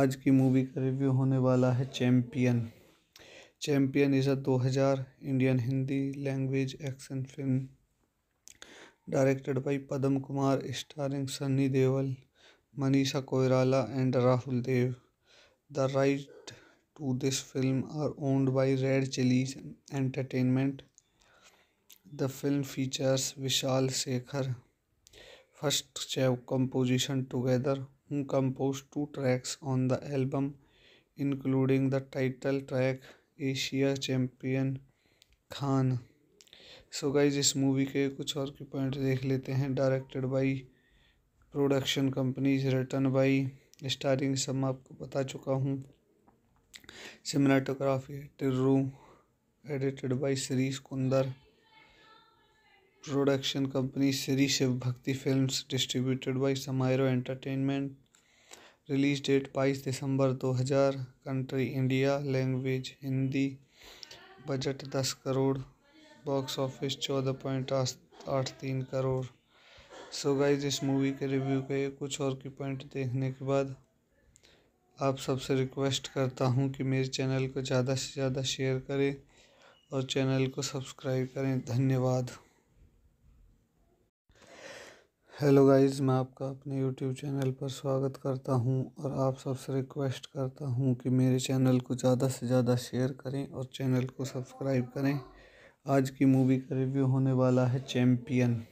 आज की मूवी का रिव्यू होने वाला है Champion Champion is a 2000 Indian Hindi language action film directed by Padam Kumar starring Sunny Deol Manisha Koirala and Rahul Dev the right to this film are owned by Red Chillies Entertainment. The film features Vishal Sekhar. First composition together, who composed two tracks on the album, including the title track Asia Champion Khan. So so guys इस movie के कुछ और के point देख लेते हैं directed by production companies written by starring सब मैं आपको बता चुका हूँ cinematography Tirru edited by Shirish Kunder production company Shri Shiv Bhakti Films distributed by Shemaroo Entertainment release date बाईस दिसंबर 2000 country India language Hindi budget दस करोड़ बॉक्स ऑफिस चौदह पॉइंट आठ तीन करोड़ सो गाइज इस मूवी के रिव्यू के कुछ और की पॉइंट देखने के बाद आप सबसे रिक्वेस्ट करता हूँ कि मेरे चैनल को ज़्यादा से ज़्यादा शेयर करें और चैनल को सब्सक्राइब करें धन्यवाद हेलो गाइस मैं आपका अपने यूट्यूब चैनल पर स्वागत करता हूं और आप सबसे रिक्वेस्ट करता हूं कि मेरे चैनल को ज़्यादा से ज़्यादा शेयर करें और चैनल को सब्सक्राइब करें आज की मूवी का रिव्यू होने वाला है Champion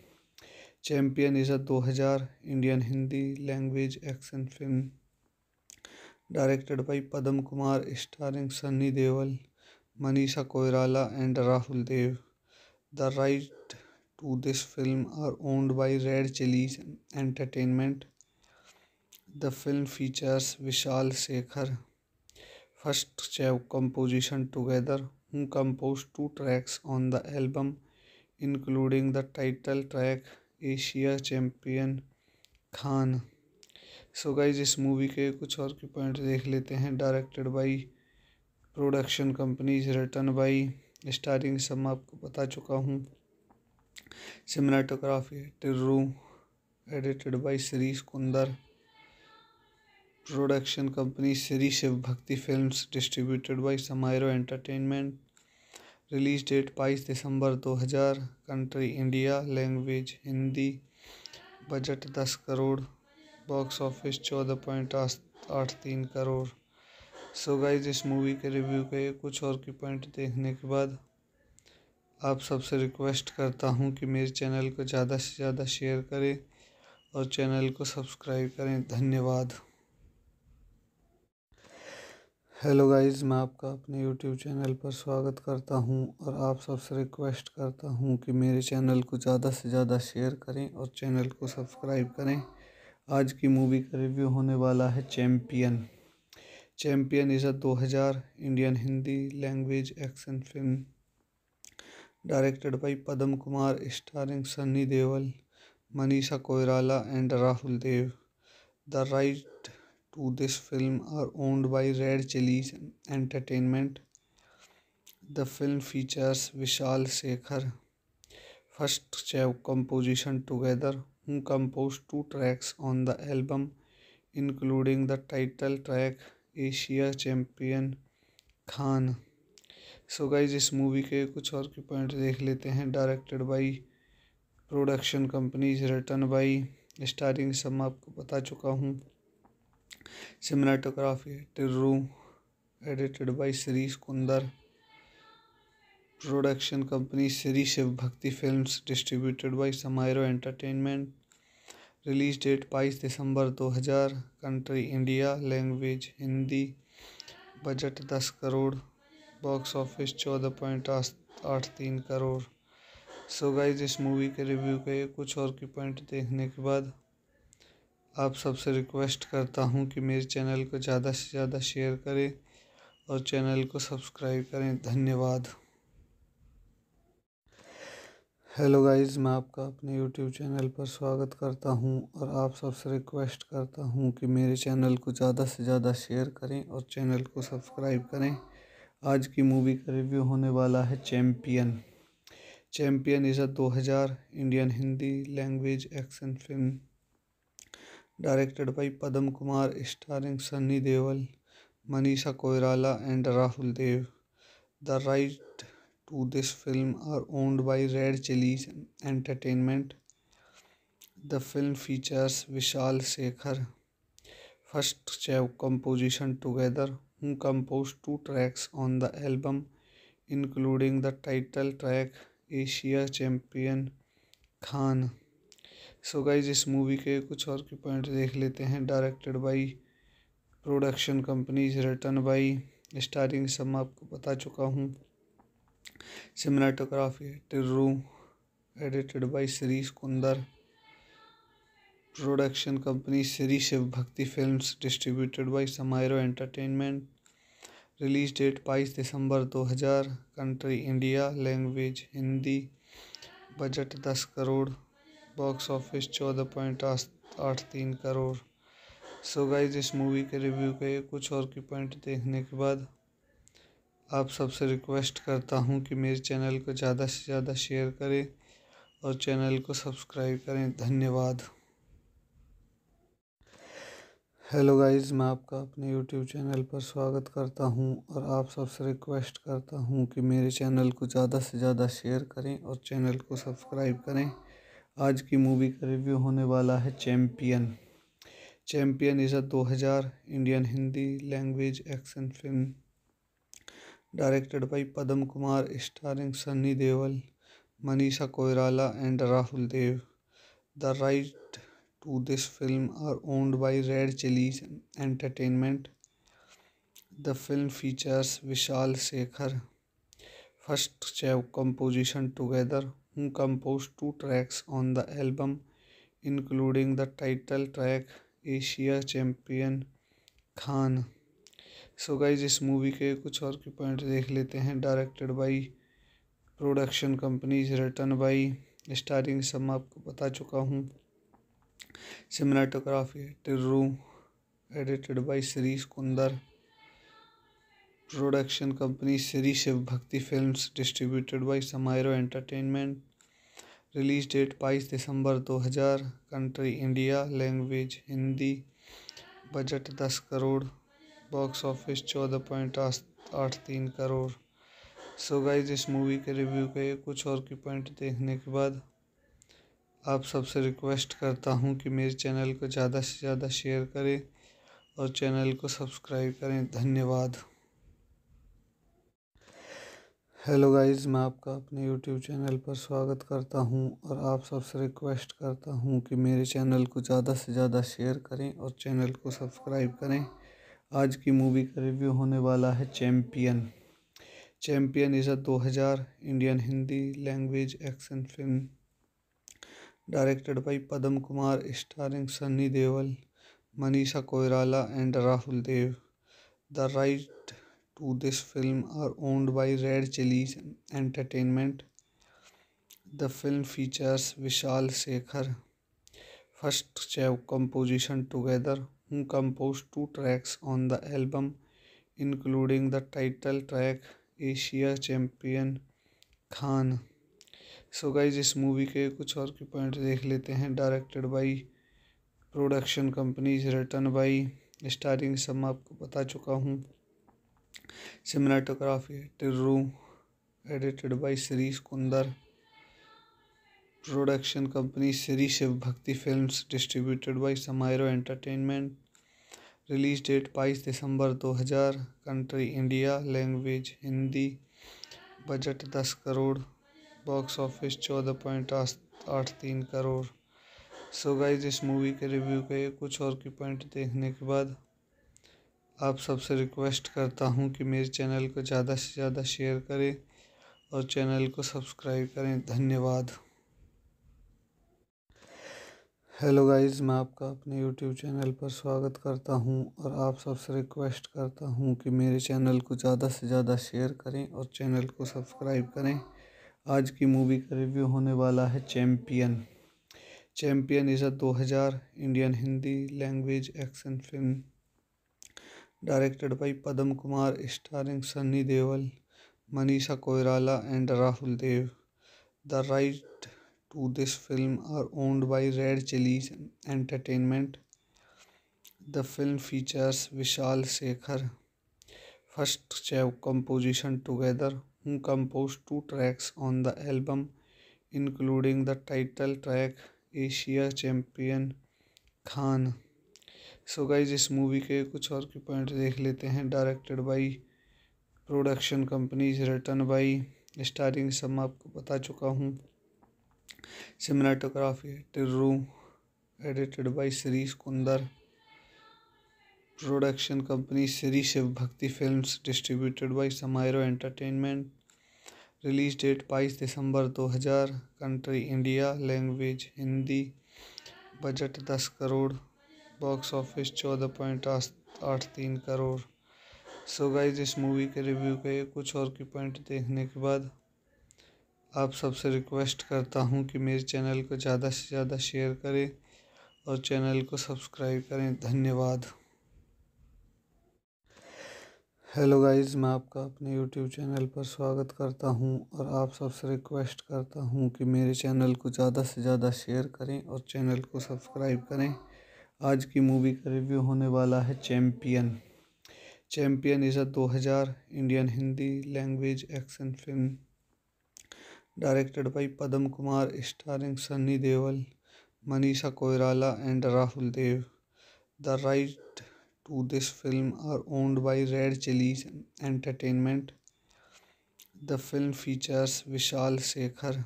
Champion is a 2000 Indian Hindi language action film directed by Padam Kumar, starring Sunny Deol, Manisha Koirala and Rahul Dev. The rights to this film are owned by Red Chillies Entertainment. The film features Vishal Shekhar. First composition together, who composed 2 tracks on the album, including the title track Asia Champion Khan. So guys इस movie के कुछ और के point देख लेते हैं directed by production companies written by starring सब मैं आपको बता चुका हूँ cinematography to edited by Shirish Kunder production company Shri Shiv Bhakti Films distributed by Shemaroo Entertainment release date बाईस दिसंबर 2000 country India language Hindi budget दस करोड़ बॉक्स ऑफिस चौदह पॉइंट आठ तीन करोड़ सो गाइज इस मूवी के रिव्यू के कुछ और की पॉइंट देखने के बाद आप सबसे रिक्वेस्ट करता हूँ कि मेरे चैनल को ज़्यादा से ज़्यादा शेयर करें और चैनल को सब्सक्राइब करें धन्यवाद हेलो गाइस मैं आपका अपने यूट्यूब चैनल पर स्वागत करता हूं और आप सबसे रिक्वेस्ट करता हूं कि मेरे चैनल को ज़्यादा से ज़्यादा शेयर करें और चैनल को सब्सक्राइब करें आज की मूवी का रिव्यू होने वाला है Champion Champion is a 2000 Indian Hindi language action film directed by Padam Kumar starring Sunny Deol Manisha Koirala and Rahul Dev the right to this film are owned by Red Chillies Entertainment the film features Vishal Shekhar first चै composition together who composed two tracks on the album, including the title track Asia Champion Khan. So guys इस movie के कुछ और की point देख लेते हैं directed by production companies written by starring सब मैं आपको बता चुका हूँ cinematography to edited by Shirish Kunder production company Shri Shiv Bhakti film distributed by Shemaroo Entertainment release date बाईस दिसंबर 2000 country India language Hindi budget दस करोड़ बॉक्स ऑफिस चौदह पॉइंट आठ तीन करोड़ सो गाइज इस मूवी के रिव्यू के कुछ और की पॉइंट देखने के बाद आप सबसे रिक्वेस्ट करता हूँ कि मेरे चैनल को ज़्यादा से ज़्यादा शेयर करें और चैनल को सब्सक्राइब करें धन्यवाद हेलो गाइस मैं आपका अपने यूट्यूब चैनल पर स्वागत करता हूं और आप सबसे रिक्वेस्ट करता हूं कि मेरे चैनल को ज़्यादा से ज़्यादा शेयर करें और चैनल को सब्सक्राइब करें आज की मूवी का रिव्यू होने वाला है Champion Champion is a 2000 Indian Hindi language action film directed by Padam Kumar starring Sunny Deol Manisha Koirala and Rahul Dev the right to this film are owned by Red Chillies Entertainment. The film features Vishal Sekhar first Chev composition together who composed two tracks on the album including the title track Asia Champion Khan. So so guys इस movie के कुछ और की point देख लेते हैं directed by production companies written by starring सब मैं आपको बता चुका हूँ cinematography Tirru edited by Shri Kunder production company Shri Shiv Bhakti films distributed by समायरो entertainment release date बाईस दिसंबर 2000 country India language Hindi budget दस करोड़ बॉक्स ऑफिस चौदह पॉइंट आठ तीन करोड़ सो गाइज इस मूवी के रिव्यू के कुछ और की पॉइंट देखने के बाद आप सबसे रिक्वेस्ट करता हूँ कि मेरे चैनल को ज़्यादा से ज़्यादा शेयर करें और चैनल को सब्सक्राइब करें धन्यवाद हेलो गाइस मैं आपका अपने यूट्यूब चैनल पर स्वागत करता हूं और आप सबसे रिक्वेस्ट करता हूं कि मेरे चैनल को ज़्यादा से ज़्यादा शेयर करें और चैनल को सब्सक्राइब करें आज की मूवी का रिव्यू होने वाला है Champion Champion is a 2000 Indian Hindi language action film directed by Padam Kumar, starring Sunny Deol, Manisha Koirala and Rahul Dev. The rights to this film are owned by Red Chillies Entertainment. The film features Vishal Shekhar. First composition together, who composed 2 tracks on the album, including the title track Asia Champion Khan. So guys इस movie के कुछ और की point देख लेते हैं directed by production companies written by starring सब मैं आपको बता चुका हूँ cinematography to edited by Shirish Kunder production company Shri Shiv Bhakti films distributed by समायरो entertainment release date बाईस दिसंबर दो हज़ार country India language Hindi budget दस करोड़ बॉक्स ऑफिस चौदह पॉइंट आठ तीन करोड़ सो गाइज इस मूवी के रिव्यू के कुछ और की पॉइंट देखने के बाद आप सबसे रिक्वेस्ट करता हूँ कि मेरे चैनल को ज़्यादा से ज़्यादा शेयर करें और चैनल को सब्सक्राइब करें धन्यवाद हेलो गाइस मैं आपका अपने यूट्यूब चैनल पर स्वागत करता हूं और आप सबसे रिक्वेस्ट करता हूं कि मेरे चैनल को ज़्यादा से ज़्यादा शेयर करें और चैनल को सब्सक्राइब करें आज की मूवी का रिव्यू होने वाला है Champion Champion is a 2000 Indian Hindi language action film directed by Padam Kumar starring Sunny Deol Manisha Koirala and Rahul Dev the right to this film are owned by Red Chillies Entertainment the film features Vishal Shekhar first चै composition together who composed two tracks on the album, including the title track Asia Champion Khan. So guys इस movie के कुछ और की point देख लेते हैं directed by production companies written by starring सब मैं आपको बता चुका हूँ cinematography to edited by Shri Kunder production company Shri Shiv Bhakti films distributed by समायरो entertainment release date बाईस दिसंबर दो हज़ार country India language Hindi budget दस करोड़ बॉक्स ऑफिस चौदह पॉइंट आठ तीन करोड़ सो गाइज इस मूवी के रिव्यू के कुछ और की पॉइंट देखने के बाद आप सबसे रिक्वेस्ट करता हूँ कि मेरे चैनल को ज़्यादा से ज़्यादा शेयर करें और चैनल को सब्सक्राइब करें धन्यवाद हेलो गाइस मैं आपका अपने यूट्यूब चैनल पर स्वागत करता हूं और आप सबसे रिक्वेस्ट करता हूं कि मेरे चैनल को ज़्यादा से ज़्यादा शेयर करें और चैनल को सब्सक्राइब करें आज की मूवी का रिव्यू होने वाला है Champion Champion is a 2000 Indian Hindi language action film directed by Padam Kumar starring Sunny Deol Manisha Koirala and Rahul Dev the right to this film are owned by Red Chillies Entertainment. The film features Vishal Sekhar. First composition together, who composed two tracks on the album, including the title track Asia Champion Khan so guys इस movie के कुछ और के point देख लेते हैं directed by production companies written by starring सम आपको बता चुका हूँ cinematography to edited by Shri Kunder production company Shri Shiv Bhakti films distributed by समायरो entertainment release date बाईस दिसंबर 2000 country India language Hindi budget दस करोड़ बॉक्स ऑफिस चौदह point आठ तीन करोड़ सो गाइज इस मूवी के रिव्यू के कुछ और की पॉइंट देखने के बाद आप सबसे रिक्वेस्ट करता हूँ कि मेरे चैनल को ज़्यादा से ज़्यादा शेयर करें और चैनल को सब्सक्राइब करें धन्यवाद हेलो गाइस मैं आपका अपने यूट्यूब चैनल पर स्वागत करता हूं और आप सबसे रिक्वेस्ट करता हूं कि मेरे चैनल को ज़्यादा से ज़्यादा शेयर करें और चैनल को सब्सक्राइब करें आज की मूवी का रिव्यू होने वाला है Champion Champion is a 2000 Indian Hindi language action film directed by Padam Kumar, starring Sunny Deol, Manisha Koirala and Rahul Dev. The rights to this film are owned by Red Chillies Entertainment. The film features Vishal Shekhar.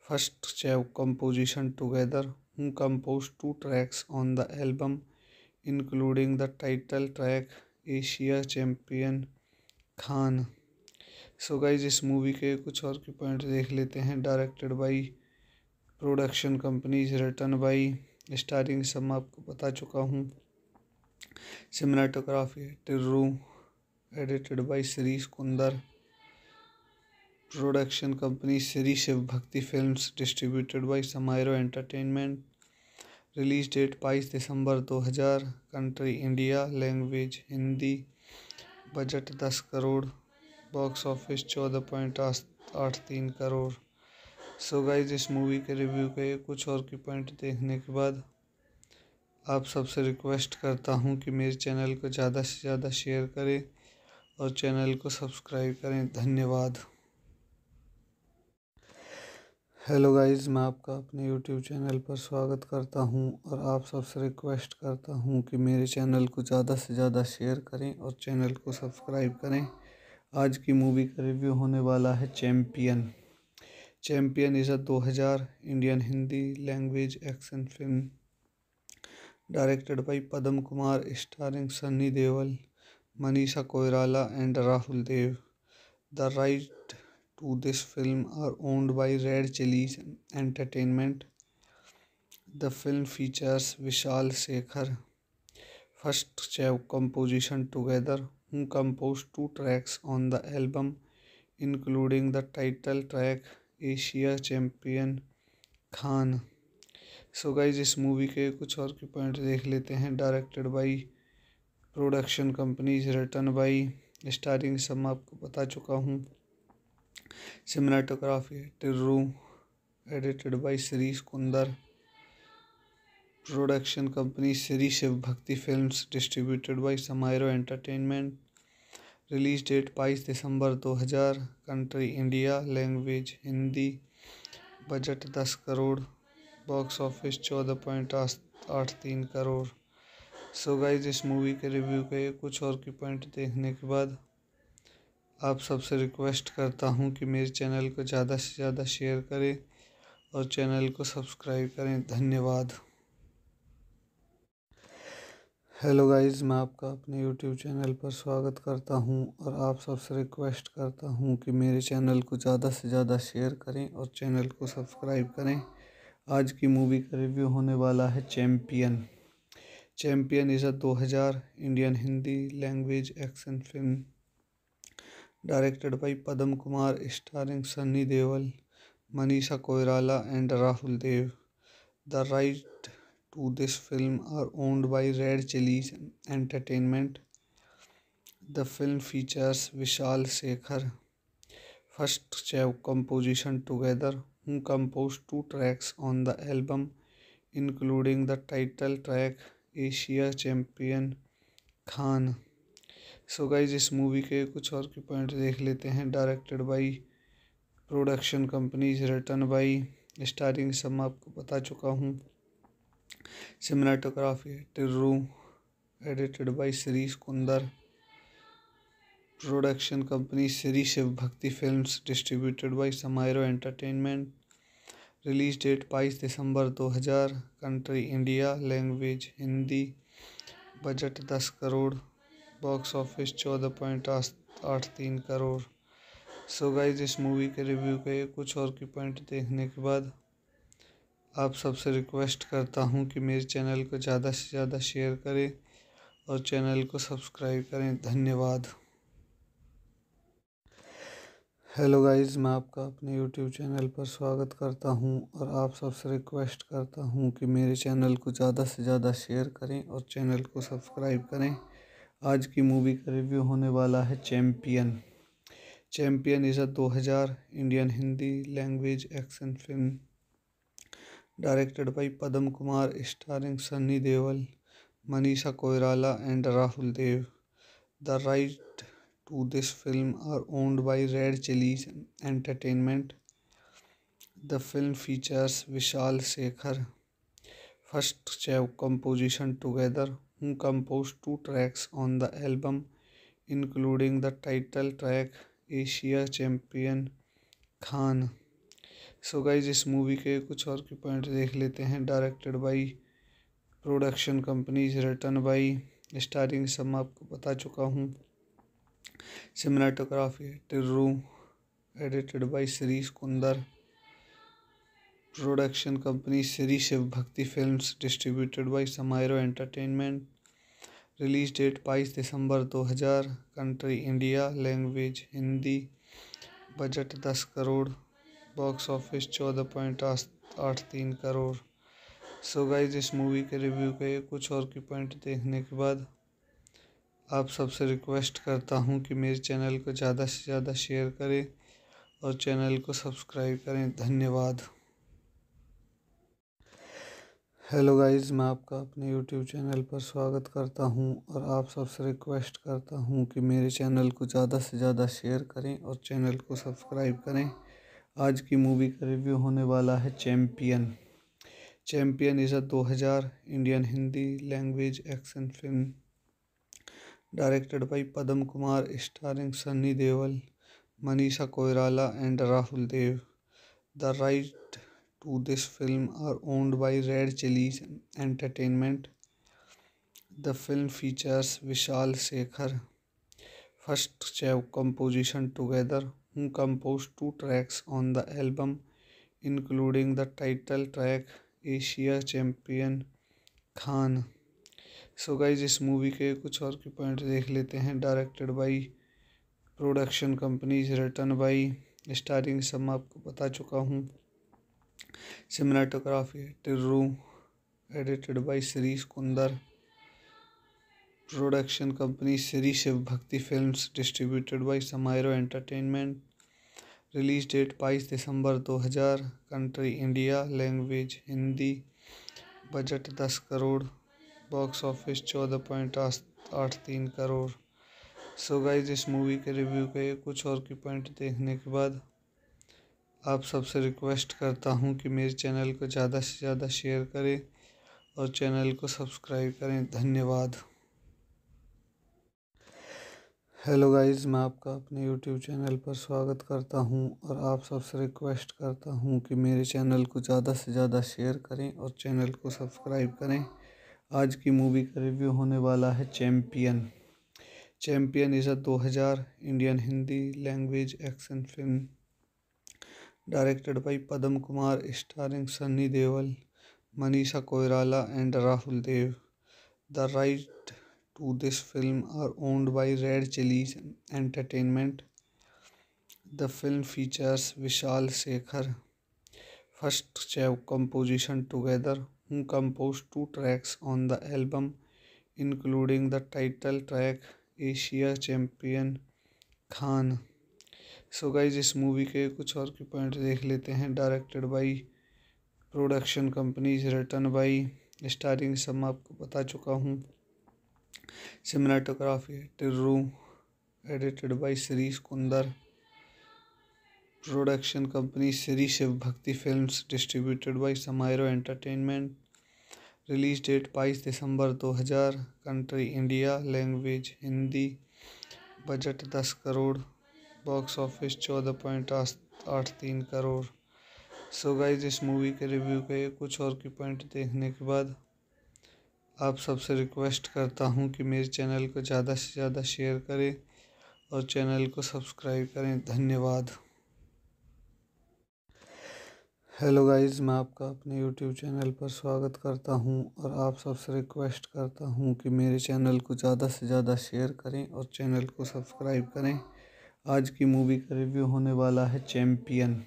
First composition together, who composed 2 tracks on the album, including the title track Asia Champion Khan. So guys इस movie के कुछ और के point देख लेते हैं directed by production companies written by starring सब मैं आपको बता चुका हूँ cinematography to edited by Shri Kunder production company Shri Shiv Bhakti films distributed by समायरो entertainment release date बाईस दिसंबर 2000 country India language Hindi budget दस करोड़ बॉक्स ऑफिस चौदह पॉइंट आठ तीन करोड़ सो गाइज इस मूवी के रिव्यू के कुछ और की पॉइंट देखने के बाद आप सबसे रिक्वेस्ट करता हूँ कि मेरे चैनल को ज़्यादा से ज़्यादा शेयर करें और चैनल को सब्सक्राइब करें धन्यवाद हेलो गाइस मैं आपका अपने यूट्यूब चैनल पर स्वागत करता हूं और आप सबसे रिक्वेस्ट करता हूं कि मेरे चैनल को ज़्यादा से ज़्यादा शेयर करें और चैनल को सब्सक्राइब करें आज की मूवी का रिव्यू होने वाला है Champion Champion is a 2000 Indian Hindi language action film directed by Padam Kumar starring Sunny Deol Manisha Koirala and Rahul Dev the right to this film are owned by Red Chillies Entertainment the film features Vishal Shekhar first चै composition together who composed two tracks on the album, including the title track Asia Champion Khan so guys इस movie के कुछ और की point देख लेते हैं directed by production companies written by starring सब मैं आपको बता चुका हूँ cinematography to edited by Shri Kunder production company Shri Shiv Bhakti films distributed by समायरो entertainment release date बाईस दिसंबर दो हज़ार country India language Hindi budget दस करोड़ बॉक्स ऑफिस चौदह पॉइंट आठ तीन करोड़ सो गाइज इस मूवी के रिव्यू के कुछ और की पॉइंट देखने के बाद आप सबसे रिक्वेस्ट करता हूँ कि मेरे चैनल को ज़्यादा से ज़्यादा शेयर करें और चैनल को सब्सक्राइब करें धन्यवाद हेलो गाइस मैं आपका अपने यूट्यूब चैनल पर स्वागत करता हूं और आप सबसे रिक्वेस्ट करता हूं कि मेरे चैनल को ज़्यादा से ज़्यादा शेयर करें और चैनल को सब्सक्राइब करें आज की मूवी का रिव्यू होने वाला है Champion Champion is a 2000 Indian Hindi language action film directed by Padam Kumar starring Sunny Deol Manisha Koirala and Rahul Dev the right to this film are owned by Red Chillies Entertainment. The film features Vishal Sekhar. First composition together, who composed two tracks on the album, including the title track Asia Champion Khan. So so guys इस movie के कुछ और के point देख लेते हैं directed by production companies written by starring सब मैं आपको बता चुका हूँ cinematography Tirru edited by Shri Kunder production company Shri Shiv Bhakti films distributed by समायरो entertainment release date बाईस दिसंबर दो हज़ार country India language Hindi budget दस करोड़ बॉक्स ऑफिस चौदह पॉइंट आठ तीन करोड़ सो गाइज इस मूवी के रिव्यू के कुछ और की पॉइंट देखने के बाद आप सबसे रिक्वेस्ट करता हूँ कि मेरे चैनल को ज़्यादा से ज़्यादा शेयर करें और चैनल को सब्सक्राइब करें धन्यवाद हेलो गाइस मैं आपका अपने यूट्यूब चैनल पर स्वागत करता हूं और आप सबसे रिक्वेस्ट करता हूं कि मेरे चैनल को ज़्यादा से ज़्यादा शेयर करें और चैनल को सब्सक्राइब करें आज की मूवी का रिव्यू होने वाला है चैम्पियन चैम्पियन इज़ अ हज़ार Indian Hindi language action film directed by Padam Kumar, starring Sunny Deol, Manisha Koirala and Rahul Dev. The rights to this film are owned by Red Chillies Entertainment. The film features Vishal Shekhar. First composition together, who composed 2 tracks on the album, including the title track Asia Champion Khan. So guys इस movie के कुछ और की point देख लेते हैं directed by production companies written by starring सब मैं आपको बता चुका हूँ cinematography to edited by Shri Kunder production company Shri Shiv Bhakti films distributed by समायरो entertainment release date बाईस दिसंबर 2000 country India language Hindi budget दस करोड़ बॉक्स ऑफिस चौदह पॉइंट आठ तीन करोड़ सो गाइज इस मूवी के रिव्यू के कुछ और की पॉइंट देखने के बाद आप सबसे रिक्वेस्ट करता हूँ कि मेरे चैनल को ज़्यादा से ज़्यादा शेयर करें और चैनल को सब्सक्राइब करें धन्यवाद हेलो गाइस मैं आपका अपने यूट्यूब चैनल पर स्वागत करता हूं और आप सबसे रिक्वेस्ट करता हूं कि मेरे चैनल को ज़्यादा से ज़्यादा शेयर करें और चैनल को सब्सक्राइब करें आज की मूवी का रिव्यू होने वाला है Champion Champion is a 2000 Indian Hindi language action film directed by Padam Kumar starring Sunny Deol Manisha Koirala and Rahul Dev the right to this film are owned by Red Chillies Entertainment the film features Vishal Shekhar first चै composition together who composed two tracks on the album, including the title track Asia Champion Khan. So so guys इस movie के कुछ और की point देख लेते हैं directed by production companies written by starring सब मैं आपको बता चुका हूँ cinematography Tirru edited by Shirish Kunder production company Shri Shiv Bhakti film distributed by समायरो entertainment release date बाईस दिसंबर 2000 country India language Hindi budget दस करोड़ बॉक्स ऑफिस चौदह पॉइंट तीन करोड़ सो गाइज इस मूवी के रिव्यू के कुछ और की पॉइंट देखने के बाद आप सबसे रिक्वेस्ट करता हूँ कि मेरे चैनल को ज़्यादा से ज़्यादा शेयर करें और चैनल को सब्सक्राइब करें धन्यवाद हेलो गाइस मैं आपका अपने यूट्यूब चैनल पर स्वागत करता हूं और आप सबसे रिक्वेस्ट करता हूं कि मेरे चैनल को ज़्यादा से ज़्यादा शेयर करें और चैनल को सब्सक्राइब करें आज की मूवी का रिव्यू होने वाला है Champion Champion is a 2000 Indian Hindi language action film directed by Padam Kumar starring Sunny Deol Manisha Koirala and Rahul Dev the right to this film are owned by Red Chillies Entertainment. The film features Vishal Sekhar first Chev composition together who composed two tracks on the album including the title track Asia Champion Khan. So so guys इस movie के कुछ और की point देख लेते हैं directed by production companies written by starring सब मैं आपको बता चुका हूँ cinematography Tirru edited by Shri Kunder production company Shri Shiv Bhakti films distributed by समायरो entertainment release date बाईस दिसंबर 2000 country India language Hindi budget दस करोड़ बॉक्स ऑफिस चौदह पॉइंट आठ तीन करोड़ सो गाइज इस मूवी के रिव्यू के कुछ और की पॉइंट देखने के बाद आप सबसे रिक्वेस्ट करता हूँ कि मेरे चैनल को ज़्यादा से ज़्यादा शेयर करें और चैनल को सब्सक्राइब करें धन्यवाद हेलो गाइस मैं आपका अपने यूट्यूब चैनल पर स्वागत करता हूं और आप सबसे रिक्वेस्ट करता हूं कि मेरे चैनल को ज़्यादा से ज़्यादा शेयर करें और चैनल को सब्सक्राइब करें आज की मूवी का रिव्यू होने वाला है Champion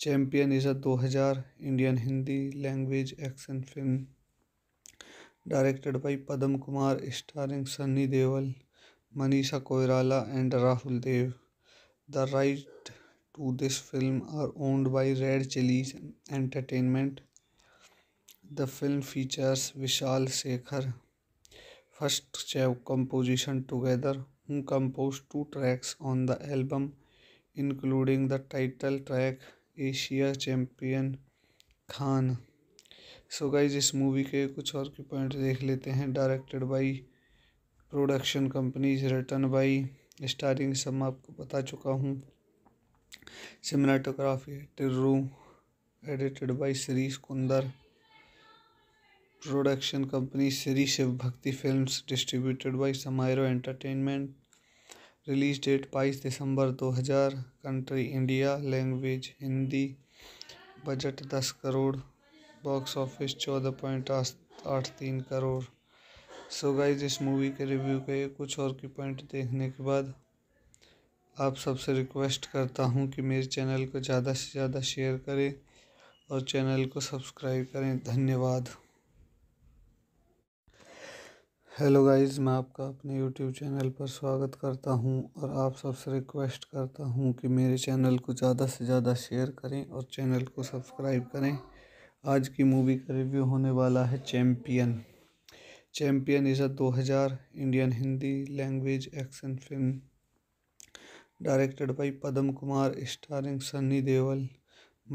Champion is a 2000 Indian Hindi language action film directed by Padam Kumar, starring Sunny Deol, Manisha Koirala and Rahul Dev. The rights to this film are owned by Red Chillies Entertainment. The film features Vishal Shekhar. First composition together, who composed 2 tracks on the album, including the title track Asia Champion Khan. So guys इस movie के कुछ और के point देख लेते हैं directed by production companies written by starring सब मैं आपको बता चुका हूँ cinematography Tirru edited by Shri Kunder production company Shri Shiv Bhakti films distributed by समायरो entertainment release date बाईस दिसंबर 2000 country India language Hindi budget दस करोड़ बॉक्स ऑफिस चौदह पॉइंट आठ तीन करोड़ सो गाइज इस मूवी के रिव्यू के कुछ और की पॉइंट देखने के बाद आप सबसे रिक्वेस्ट करता हूँ कि मेरे चैनल को ज़्यादा से ज़्यादा शेयर करें और चैनल को सब्सक्राइब करें धन्यवाद हेलो गाइस मैं आपका अपने यूट्यूब चैनल पर स्वागत करता हूं और आप सबसे रिक्वेस्ट करता हूं कि मेरे चैनल को ज़्यादा से ज़्यादा शेयर करें और चैनल को सब्सक्राइब करें आज की मूवी का रिव्यू होने वाला है Champion Champion is a 2000 Indian Hindi language action film directed by Padam Kumar starring Sunny Deol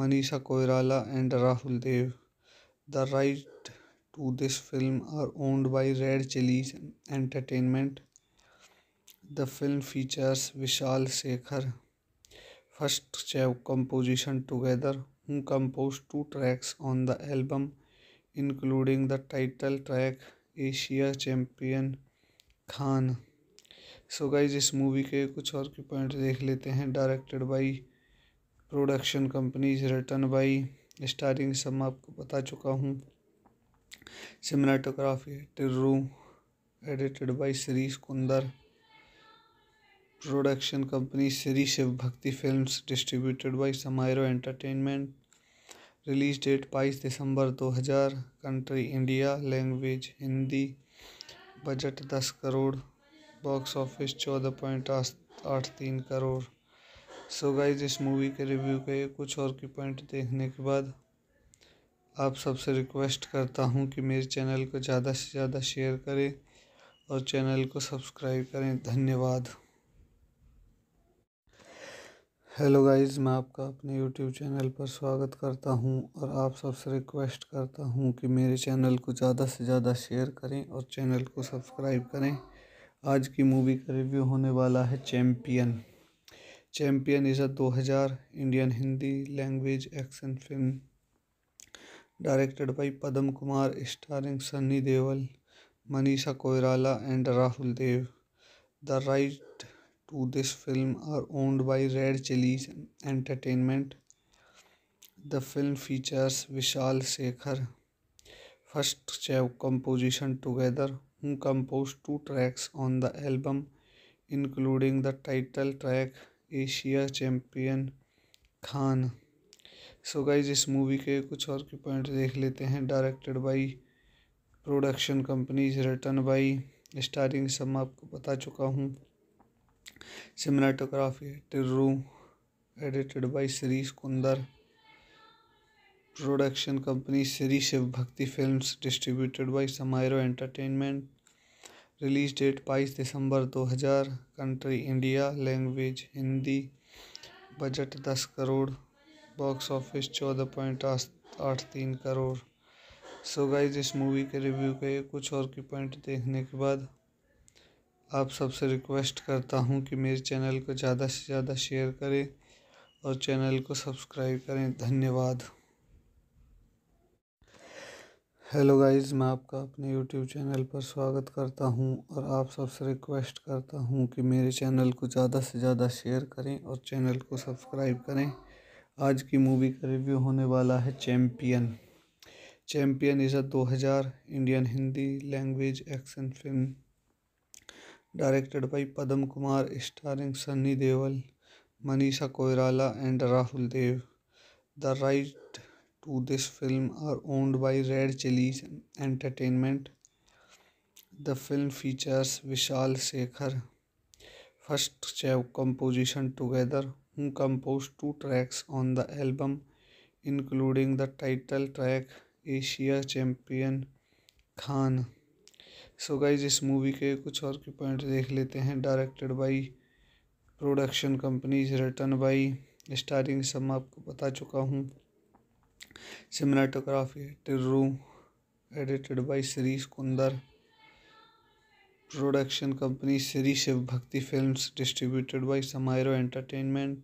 Manisha Koirala and Rahul Dev the right to this film are owned by Red Chillies Entertainment the film features Vishal Shekhar first चै composition together composed two tracks on the album including the title track Asia Champion Khan so guys इस movie के कुछ और की point देख लेते हैं directed by production companies written by starring सब मैं आपको बता चुका हूँ cinematography Tirru edited by Shirish Kunder production company Shri Shiv Bhakti films distributed by समायरो entertainment release date बाईस दिसंबर 2000 country India language Hindi budget दस करोड़ बॉक्स ऑफिस चौदह पॉइंट आठ तीन करोड़ सो गाइज इस मूवी के रिव्यू के कुछ और की पॉइंट देखने के बाद आप सबसे रिक्वेस्ट करता हूँ कि मेरे चैनल को ज़्यादा से ज़्यादा शेयर करें और चैनल को सब्सक्राइब करें धन्यवाद हेलो गाइस मैं आपका अपने यूट्यूब चैनल पर स्वागत करता हूं और आप सबसे रिक्वेस्ट करता हूं कि मेरे चैनल को ज़्यादा से ज़्यादा शेयर करें और चैनल को सब्सक्राइब करें आज की मूवी का रिव्यू होने वाला है champion champion is a 2000 Indian Hindi language action film directed by Padam Kumar starring Sunny Deol Manisha Koirala and Rahul Dev the right to this film are owned by Red Chillies Entertainment. The film features Vishal Sekhar. First composition together, who composed two tracks on the album, including the title track Asia champion Khan so guys इस movie के कुछ और के point देख लेते हैं directed by production companies written by starring सब मैं आपको बता चुका हूँ cinematography Tirru edited by Shirish Kunder production company Shri Shiv Bhakti films distributed by समायरो entertainment release date बाईस दिसंबर दो हज़ार country India language Hindi budget दस करोड़ बॉक्स ऑफिस चौदह पॉइंट आठ तीन करोड़ सो गाइज इस मूवी के रिव्यू के कुछ और की पॉइंट देखने के बाद आप सबसे रिक्वेस्ट करता हूँ कि मेरे चैनल को ज़्यादा से ज़्यादा शेयर करें और चैनल को सब्सक्राइब करें धन्यवाद हेलो गाइस मैं आपका अपने यूट्यूब चैनल पर स्वागत करता हूं और आप सबसे रिक्वेस्ट करता हूं कि मेरे चैनल को ज़्यादा से ज़्यादा शेयर करें और चैनल को सब्सक्राइब करें आज की मूवी का रिव्यू होने वाला है champion champion is a 2000 Indian Hindi language action film directed by Padam Kumar, starring Sunny Deol, Manisha Koirala and Rahul Dev. The rights to this film are owned by Red Chillies Entertainment. The film features Vishal Shekhar. First composition together, who composed 2 tracks on the album, including the title track Asia Champion Khan. So guys इस movie के कुछ और की point देख लेते हैं directed by production companies written by starring सब मैं आपको बता चुका हूँ cinematography Tirru edited by Shirish Kunder production company Shri Shiv Bhakti film distributed by समायरो entertainment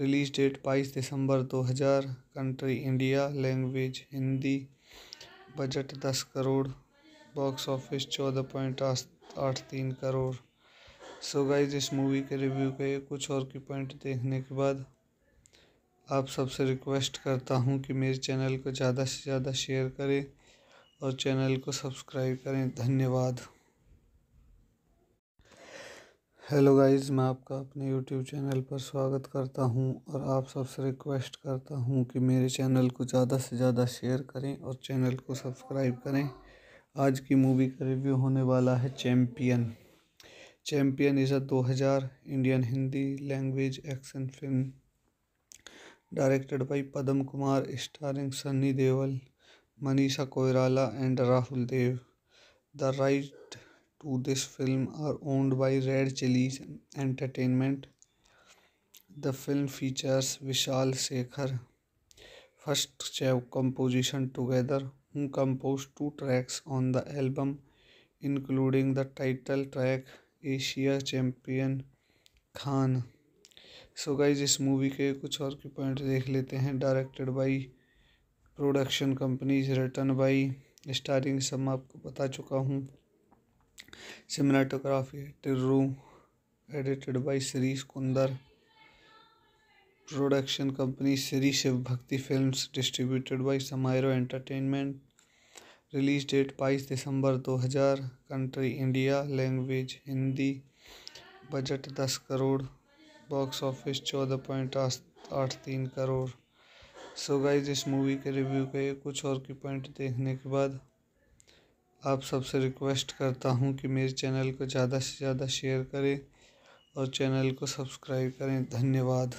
release date बाईस दिसंबर दो हज़ार country India language Hindi budget दस करोड़ बॉक्स ऑफिस चौदह पॉइंट आठ तीन करोड़ सो गाइज इस मूवी के रिव्यू के कुछ और की पॉइंट देखने के बाद आप सबसे रिक्वेस्ट करता हूँ कि मेरे चैनल को ज़्यादा से ज़्यादा शेयर करें और चैनल को सब्सक्राइब करें धन्यवाद हेलो गाइस मैं आपका अपने यूट्यूब चैनल पर स्वागत करता हूं और आप सबसे रिक्वेस्ट करता हूं कि मेरे चैनल को ज़्यादा से ज़्यादा शेयर करें और चैनल को सब्सक्राइब करें आज की मूवी का रिव्यू होने वाला है champion champion is a 2000 Indian Hindi language action film directed by Padam Kumar starring Sunny Deol Manisha Koirala and Rahul Dev the right to this film are owned by Red Chillies Entertainment the film features Vishal Shekhar first composition together who composed two tracks on the album, including the title track "Asia Champion Khan." So guys इस movie के कुछ और की point देख लेते हैं directed by production companies written by starring सब मैं आपको बता चुका हूँ cinematography Tirru edited by Shirish Kunder production company Shri Shiv Bhakti films distributed by समायरो entertainment release date बाईस दिसंबर दो हज़ार country India language Hindi budget दस करोड़ बॉक्स ऑफिस चौदह पॉइंट आठ तीन करोड़ सो गाइज इस मूवी के रिव्यू के कुछ और की पॉइंट देखने के बाद आप सबसे रिक्वेस्ट करता हूँ कि मेरे चैनल को ज़्यादा से ज़्यादा शेयर करें और चैनल को सब्सक्राइब करें धन्यवाद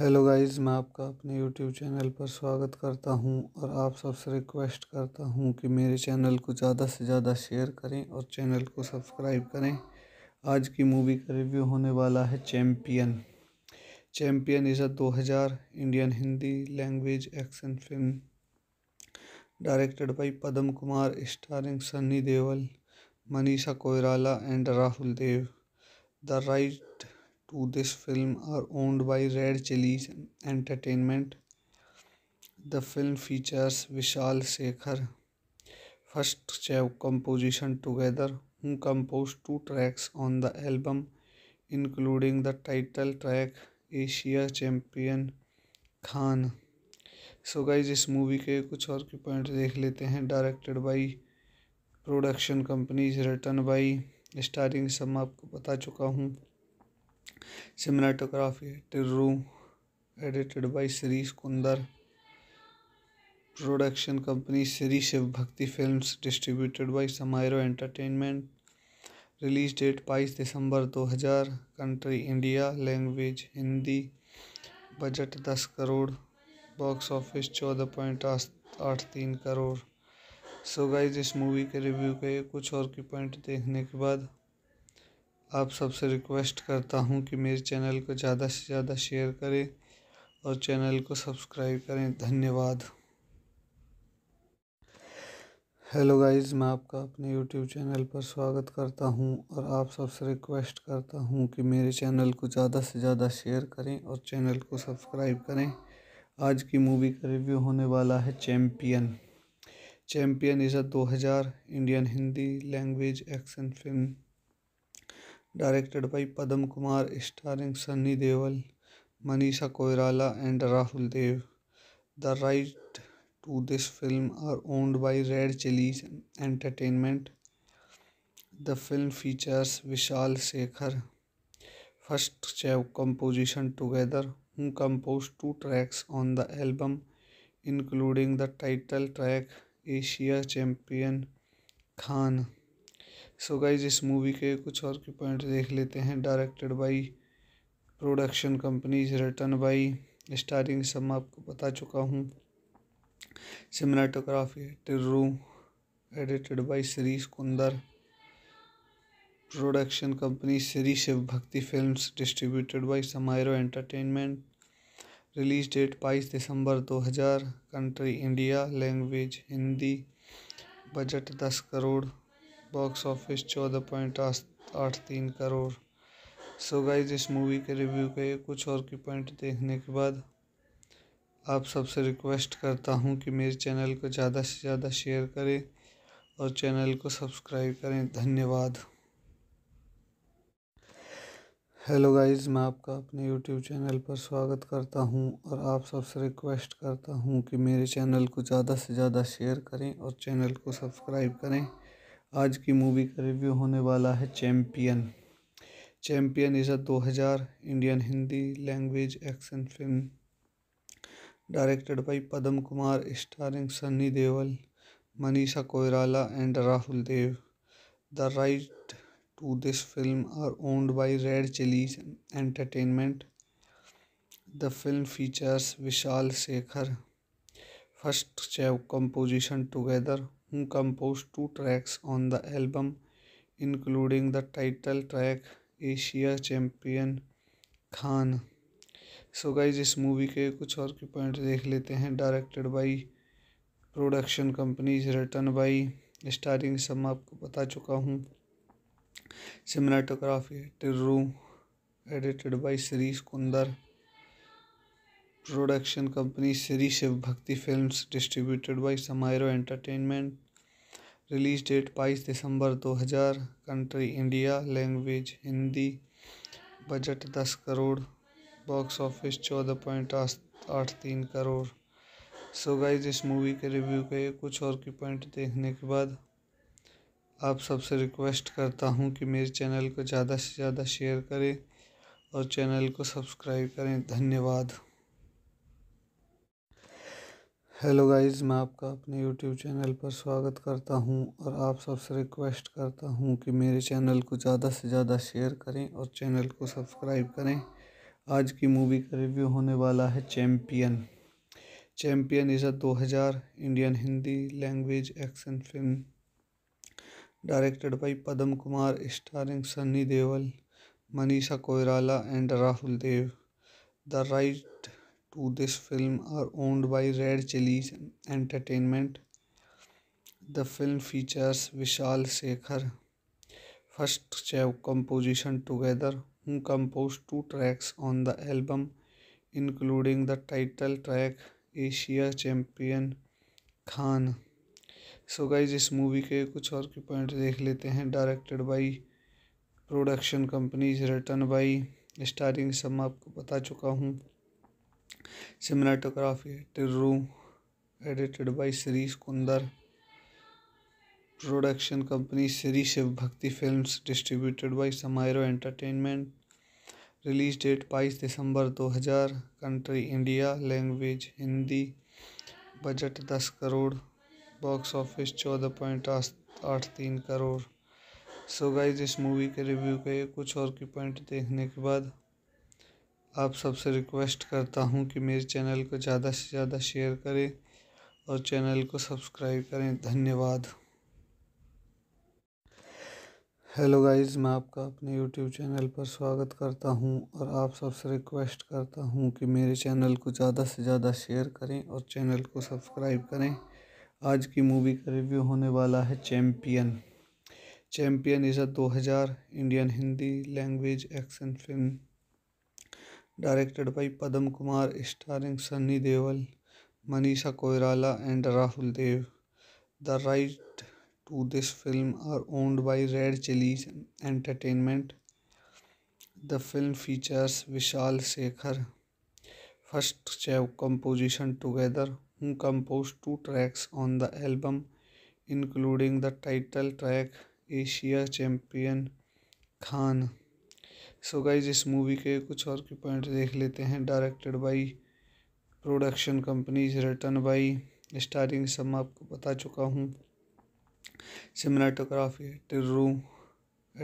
हेलो गाइस मैं आपका अपने यूट्यूब चैनल पर स्वागत करता हूं और आप सबसे रिक्वेस्ट करता हूं कि मेरे चैनल को ज़्यादा से ज़्यादा शेयर करें और चैनल को सब्सक्राइब करें आज की मूवी का रिव्यू होने वाला है champion champion is a 2000 Indian Hindi language action film directed by Padam Kumar starring Sunny Deol Manisha Koirala and Rahul Dev the right to this film are owned by Red Chillies Entertainment. The film features Vishal Sekhar. First composition together, who composed two tracks on the album, including the title track Asia Champion Khan. So so guys इस movie के कुछ और के point देख लेते हैं directed by production companies written by starring सब मैं आपको बता चुका हूँ cinematography Tirru edited by Shirish Kunder production company Shri Shiv Bhakti films distributed by समायरो entertainment release date बाईस दिसंबर दो हज़ार country India language Hindi budget दस करोड़ बॉक्स ऑफिस चौदह पॉइंट आठ तीन करोड़ सो गाइज इस मूवी के रिव्यू के कुछ और की पॉइंट देखने के बाद आप सबसे रिक्वेस्ट करता हूँ कि मेरे चैनल को ज़्यादा से ज़्यादा शेयर करें और चैनल को सब्सक्राइब करें धन्यवाद हेलो गाइस मैं आपका अपने यूट्यूब चैनल पर स्वागत करता हूं और आप सबसे रिक्वेस्ट करता हूं कि मेरे चैनल को ज़्यादा से ज़्यादा शेयर करें और चैनल को सब्सक्राइब करें आज की मूवी का रिव्यू होने वाला है champion champion is a 2000 Indian Hindi language action film directed by Padam Kumar, starring Sunny Deol, Manisha Koirala, and Rahul Dev. The rights to this film are owned by Red Chillies Entertainment. The film features Vishal Sekhar. First composition together, who composed two tracks on the album, including the title track Asia Champion Khan. So guys इस movie के कुछ और के point देख लेते हैं directed by production companies written by starring सब मैं आपको बता चुका हूँ cinematography Tirru edited by Shirish Kunder production company Shri Shiv Bhakti films distributed by समायरो entertainment release date बाईस दिसंबर 2000 country India language Hindi budget दस करोड़ बॉक्स ऑफिस चौदह पॉइंट आठ तीन करोड़ सो गाइज इस मूवी के रिव्यू के कुछ और की पॉइंट देखने के बाद आप सबसे रिक्वेस्ट करता हूँ कि मेरे चैनल को ज़्यादा से ज़्यादा शेयर करें और चैनल को सब्सक्राइब करें धन्यवाद हेलो गाइस मैं आपका अपने यूट्यूब चैनल पर स्वागत करता हूं और आप सबसे रिक्वेस्ट करता हूं कि मेरे चैनल को ज़्यादा से ज़्यादा शेयर करें और चैनल को सब्सक्राइब करें आज की मूवी का रिव्यू होने वाला है champion champion is a 2000 Indian Hindi language action film directed by Padam Kumar starring Sunny Deol Manisha Koirala and Rahul Dev the right to this film are owned by Red Chillies Entertainment the film features Vishal Shekhar first चै composition together who composed two tracks on the album, including the title track Asia Champion Khan. So guys इस movie के कुछ और की point देख लेते हैं directed by production companies written by starring सब मैं आपको बता चुका हूँ cinematography Tirru edited by Shirish Kunder production company Shri Shiv Bhakti films distributed by समायरो entertainment release date बाईस दिसंबर 2000 country India language Hindi budget दस करोड़ बॉक्स ऑफिस चौदह पॉइंट आठ तीन करोड़ सो गाइज इस मूवी के रिव्यू के कुछ और की पॉइंट देखने के बाद आप सबसे रिक्वेस्ट करता हूँ कि मेरे चैनल को ज़्यादा से ज़्यादा शेयर करें और चैनल को सब्सक्राइब करें धन्यवाद हेलो गाइस मैं आपका अपने यूट्यूब चैनल पर स्वागत करता हूं और आप सबसे रिक्वेस्ट करता हूं कि मेरे चैनल को ज़्यादा से ज़्यादा शेयर करें और चैनल को सब्सक्राइब करें आज की मूवी का रिव्यू होने वाला है champion champion is a 2000 Indian Hindi language action film directed by Padam Kumar starring Sunny Deol Manisha Koirala and Rahul Dev the right to this film are owned by Red Chillies Entertainment. The film features Vishal Sekhar first composition together who composed two tracks on the album including the title track Asia Champion Khan. So so guys इस movie के कुछ और के point देख लेते हैं directed by production companies written by starring सब मैं आपको बता चुका हूँ cinematography Tirru edited by Shirish Kunder production company Shri Shiv Bhakti films distributed by समायरो entertainment release date बाईस दिसंबर 2000 country India language Hindi budget दस करोड़ बॉक्स ऑफिस चौदह पॉइंट आठ तीन करोड़ सो गाइज इस मूवी के रिव्यू के कुछ और की पॉइंट देखने के बाद आप सबसे रिक्वेस्ट करता हूँ कि मेरे चैनल को ज़्यादा से ज़्यादा शेयर करें और चैनल को सब्सक्राइब करें धन्यवाद हेलो गाइस मैं आपका अपने यूट्यूब चैनल पर स्वागत करता हूं और आप सबसे रिक्वेस्ट करता हूं कि मेरे चैनल को ज़्यादा से ज़्यादा शेयर करें और चैनल को सब्सक्राइब करें आज की मूवी का रिव्यू होने वाला है champion champion is a 2000 Indian Hindi language action film directed by Padam Kumar, starring Sunny Deol, Manisha Koirala and Rahul Dev. The rights to this film are owned by Red Chillies Entertainment. The film features Vishal Shekhar. First composition together, who composed 2 tracks on the album, including the title track Asia Champion Khan. So guys इस movie के कुछ और की point देख लेते हैं directed by production companies written by starring सब मैं आपको बता चुका हूँ cinematography Tirru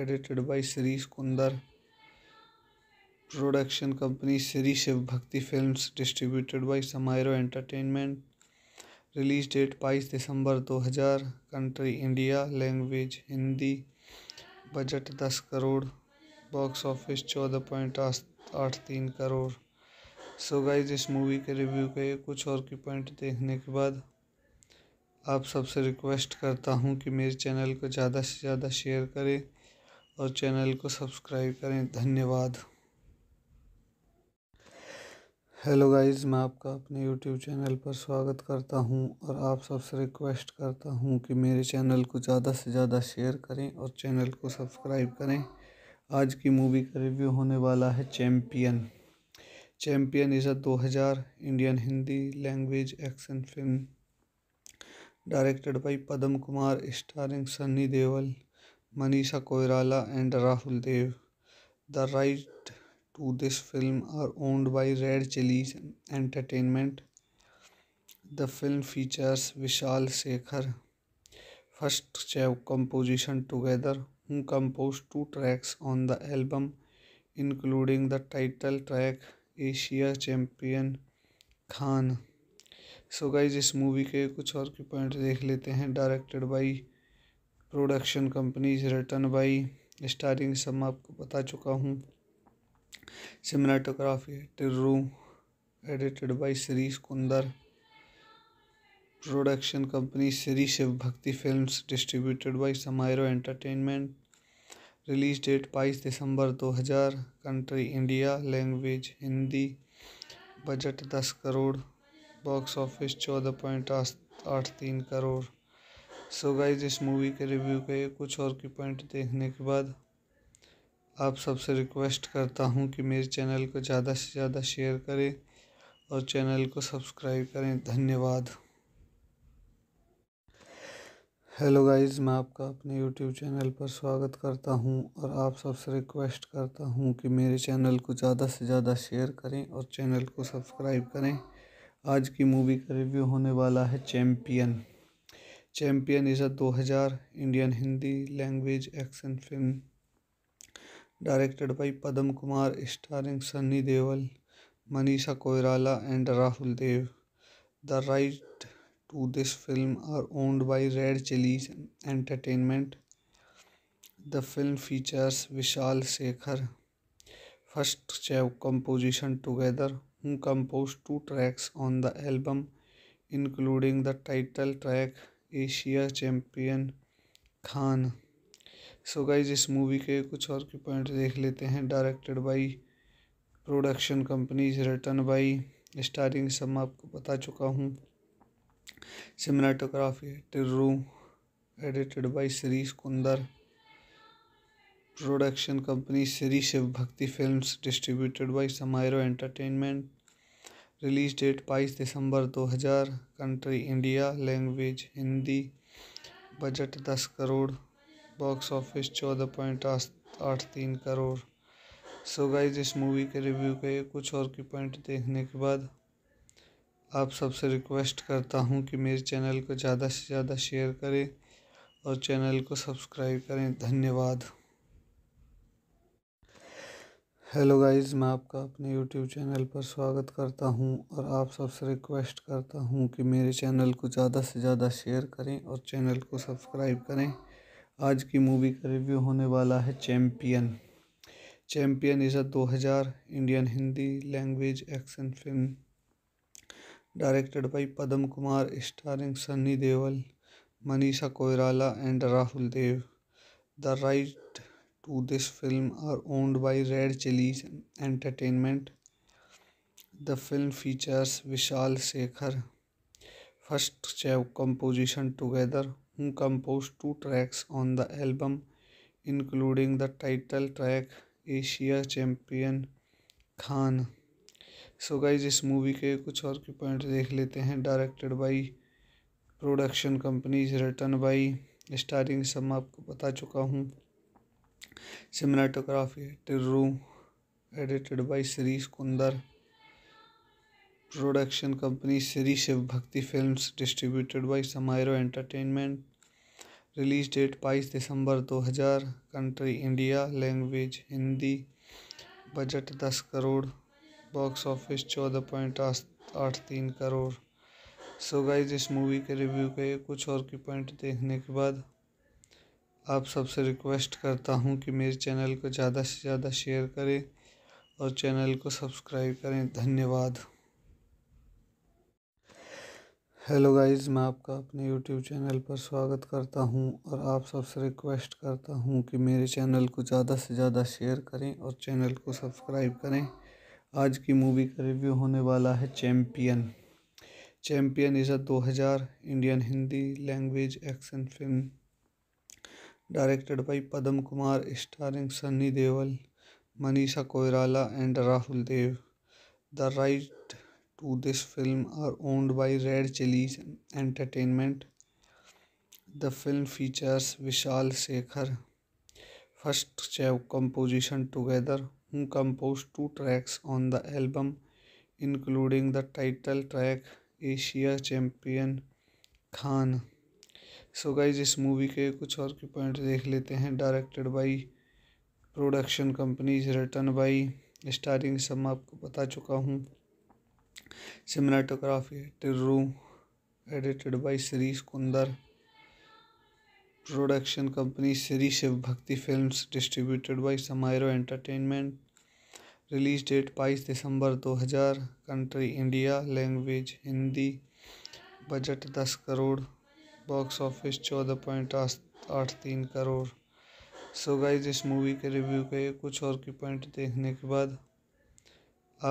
edited by Shirish Kunder production company Shri Shiv Bhakti films distributed by समायरो entertainment release date बाईस दिसंबर 2000 country India language Hindi budget दस करोड़ बॉक्स ऑफिस चौदह पॉइंट आठ तीन करोड़ सो गाइज इस मूवी के रिव्यू के कुछ और की पॉइंट देखने के बाद आप सबसे रिक्वेस्ट करता हूँ कि मेरे चैनल को ज़्यादा से ज़्यादा शेयर करें और चैनल को सब्सक्राइब करें धन्यवाद हेलो गाइस मैं आपका अपने यूट्यूब चैनल पर स्वागत करता हूं और आप सबसे रिक्वेस्ट करता हूं कि मेरे चैनल को ज़्यादा से ज़्यादा शेयर करें और चैनल को सब्सक्राइब करें आज की मूवी का रिव्यू होने वाला है champion champion is a 2000 Indian Hindi language action film directed by Padam Kumar starring Sunny Deol Manisha Koirala and Rahul Dev the right to this film are owned by Red Chillies Entertainment the film features Vishal Shekhar first चै composition together composed two tracks on the album, including the title track "Asia Champion Khan." So guys इस movie के कुछ और की point देख लेते हैं directed by production companies written by starring सब मैं आपको बता चुका हूँ cinematography Tirru edited by Shirish Kunder production company Shri Shiv Bhakti film distributed by समायरो entertainment release date बाईस दिसंबर 2000 country India language Hindi budget दस करोड़ बॉक्स ऑफिस चौदह पॉइंट आठ तीन करोड़ सो गाइज इस मूवी के रिव्यू के कुछ और की पॉइंट देखने के बाद आप सबसे रिक्वेस्ट करता हूँ कि मेरे चैनल को ज़्यादा से ज़्यादा शेयर करें और चैनल को सब्सक्राइब करें धन्यवाद हेलो गाइस मैं आपका अपने यूट्यूब चैनल पर स्वागत करता हूं और आप सबसे रिक्वेस्ट करता हूं कि मेरे चैनल को ज़्यादा से ज़्यादा शेयर करें और चैनल को सब्सक्राइब करें आज की मूवी का रिव्यू होने वाला है champion champion is a 2000 Indian Hindi language action film directed by Padam Kumar starring Sunny Deol Manisha Koirala and Rahul Dev the right to this film are owned by Red Chillies Entertainment. The film features Vishal Sekhar. First Chev composition together, who composed two tracks on the album, including the title track Asia Champion Khan. So guys इस movie के कुछ और के point देख लेते हैं directed by production companies written by starring सब मैं आपको बता चुका हूँ cinematography Tirru edited by Shirish Kunder production company Shri Shiv Bhakti films distributed by समायरो entertainment release date बाईस दिसंबर 2000 country India language Hindi budget दस करोड़ बॉक्स ऑफिस चौदह पॉइंट आठ तीन करोड़ सो गाइज इस मूवी के रिव्यू के कुछ और की पॉइंट देखने के बाद आप सबसे रिक्वेस्ट करता हूँ कि मेरे चैनल को ज़्यादा से ज़्यादा शेयर करें और चैनल को सब्सक्राइब करें धन्यवाद हेलो गाइस मैं आपका अपने यूट्यूब चैनल पर स्वागत करता हूं और आप सबसे रिक्वेस्ट करता हूं कि मेरे चैनल को ज़्यादा से ज़्यादा शेयर करें और चैनल को सब्सक्राइब करें आज की मूवी का रिव्यू होने वाला है champion champion is a 2000 Indian Hindi language action film directed by Padam Kumar, starring Sunny Deol, Manisha Koirala and Rahul Dev. The rights to this film are owned by Red Chillies Entertainment. The film features Vishal Shekhar. First composition together, who composed 2 tracks on the album, including the title track Asia Champion Khan. So guys इस movie के कुछ और की point देख लेते हैं directed by production companies written by starring सब मैं आपको बता चुका हूँ cinematography Tirru edited by Shri Kundar production company Shri Shiv Bhakti Films distributed by Samairo Entertainment release date बाईस दिसंबर 2000 country India language Hindi budget दस करोड़ बॉक्स ऑफिस चौदह पॉइंट आठ तीन करोड़ सो गाइज इस मूवी के रिव्यू के कुछ और की पॉइंट देखने के बाद आप सबसे रिक्वेस्ट करता हूँ कि मेरे चैनल को ज़्यादा से ज़्यादा शेयर करें और चैनल को सब्सक्राइब करें धन्यवाद हेलो गाइस मैं आपका अपने यूट्यूब चैनल पर स्वागत करता हूं और आप सबसे रिक्वेस्ट करता हूं कि मेरे चैनल को ज़्यादा से ज़्यादा शेयर करें और चैनल को सब्सक्राइब करें आज की मूवी का रिव्यू होने वाला है Champion Champion is a 2000 Indian Hindi language action film directed by Padam Kumar starring Sunny Deol Manisha Koirala and Rahul Dev the right to this film are owned by Red Chillies Entertainment the film features Vishal Shekhar first चै composition together who composed two tracks on the album, including the title track Asia Champion Khan. So guys इस movie के कुछ और की point देख लेते हैं directed by production companies written by starring सब मैं आपको बता चुका हूँ cinematography Tirru edited by Shri Kundar production company Shri Shiv Bhakti Films distributed by Samairo Entertainment release date बाईस दिसंबर 2000 country India language Hindi budget दस करोड़ बॉक्स ऑफिस चौदह पॉइंट आठ तीन करोड़ सो गाइज इस मूवी के रिव्यू के कुछ और की पॉइंट देखने के बाद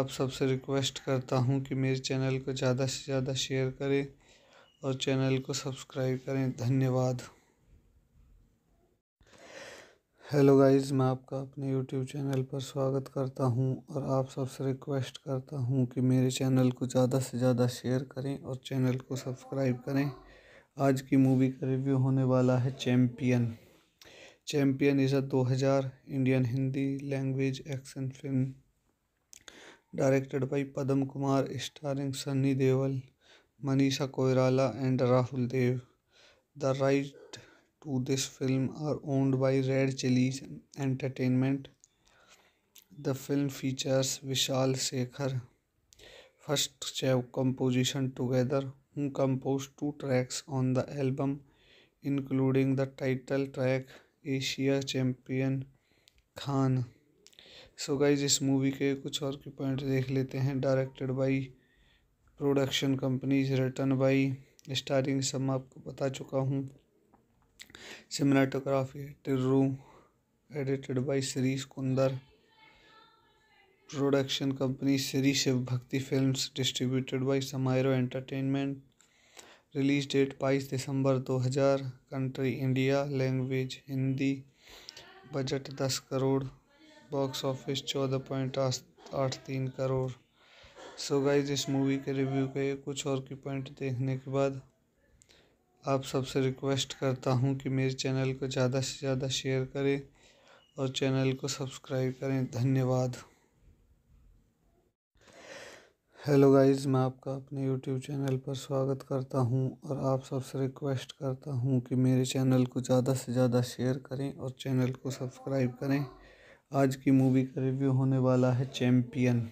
आप सबसे रिक्वेस्ट करता हूँ कि मेरे चैनल को ज़्यादा से ज़्यादा शेयर करें और चैनल को सब्सक्राइब करें धन्यवाद हेलो गाइस मैं आपका अपने यूट्यूब चैनल पर स्वागत करता हूं और आप सबसे रिक्वेस्ट करता हूं कि मेरे चैनल को ज़्यादा से ज़्यादा शेयर करें और चैनल को सब्सक्राइब करें आज की मूवी का रिव्यू होने वाला है Champion Champion is a 2000 Indian Hindi language action film directed by Padam Kumar starring Sunny Deol Manisha Koirala and Rahul Dev the right to this film are owned by Red Chillies Entertainment. The film features Vishal Sekhar. First composition together, who composed two tracks on the album, including the title track Asia Champion Khan. So so guys इस movie के कुछ और के point देख लेते हैं directed by production companies written by starring सब मैं आपको बता चुका हूँ cinematography at room edited by Shirish Kundar production company Shri Shiv Bhakti Films distributed by Samairo Entertainment release date 22 दिसंबर 2000 country India language Hindi budget 10 crore box office 14 point आठ तीन crore so so guys इस movie के review के कुछ और की point देखने के बाद आप सबसे रिक्वेस्ट करता हूँ कि मेरे चैनल को ज़्यादा से ज़्यादा शेयर करें और चैनल को सब्सक्राइब करें धन्यवाद हेलो गाइस मैं आपका अपने यूट्यूब चैनल पर स्वागत करता हूं और आप सबसे रिक्वेस्ट करता हूं कि मेरे चैनल को ज़्यादा से ज़्यादा शेयर करें और चैनल को सब्सक्राइब करें आज की मूवी का रिव्यू होने वाला है Champion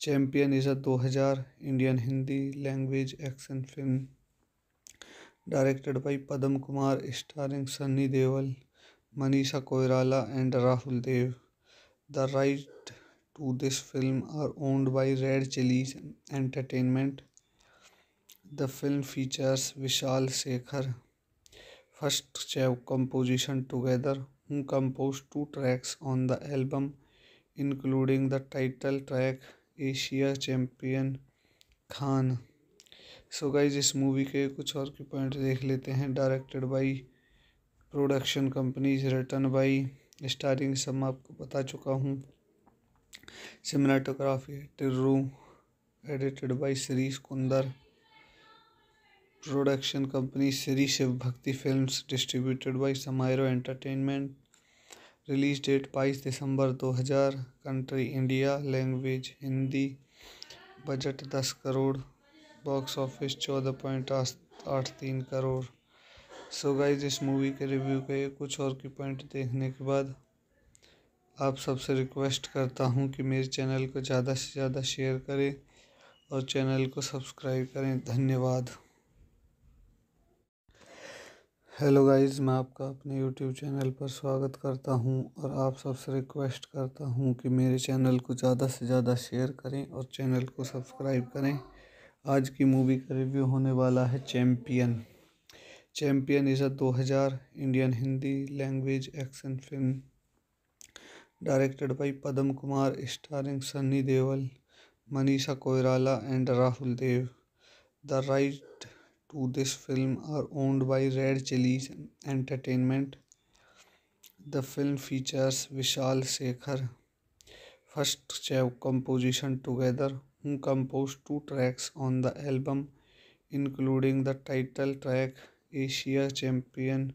Champion is a 2000 Indian Hindi language action film directed by Padam Kumar, starring Sunny Deol, Manisha Koirala and Rahul Dev. The rights to this film are owned by Red Chillies Entertainment. The film features Vishal Shekhar. First composition together, who composed 2 tracks on the album, including the title track Asia Champion Khan. So guys इस movie के कुछ और की point देख लेते हैं directed by production companies written by starring सब मैं आपको बता चुका हूँ cinematography Tirru edited by Shri Kundar production company Shri Shiv Bhakti Films distributed by Samairo Entertainment release date बाईस दिसंबर 2000 country India language Hindi budget दस करोड़ बॉक्स ऑफिस चौदह पॉइंट आठ तीन करोड़ सो गाइज इस मूवी के रिव्यू के कुछ और की पॉइंट देखने के बाद आप सबसे रिक्वेस्ट करता हूँ कि मेरे चैनल को ज़्यादा से ज़्यादा शेयर करें और चैनल को सब्सक्राइब करें धन्यवाद हेलो गाइस मैं आपका अपने यूट्यूब चैनल पर स्वागत करता हूं और आप सबसे रिक्वेस्ट करता हूं कि मेरे चैनल को ज़्यादा से ज़्यादा शेयर करें और चैनल को सब्सक्राइब करें आज की मूवी का रिव्यू होने वाला है Champion Champion is a 2000 Indian Hindi language action film directed by Padam Kumar starring Sunny Deol Manisha Koirala and Rahul Dev the right to this film are owned by Red Chillies Entertainment the film features Vishal Shekhar first चै composition together who composed two tracks on the album, including the title track Asia Champion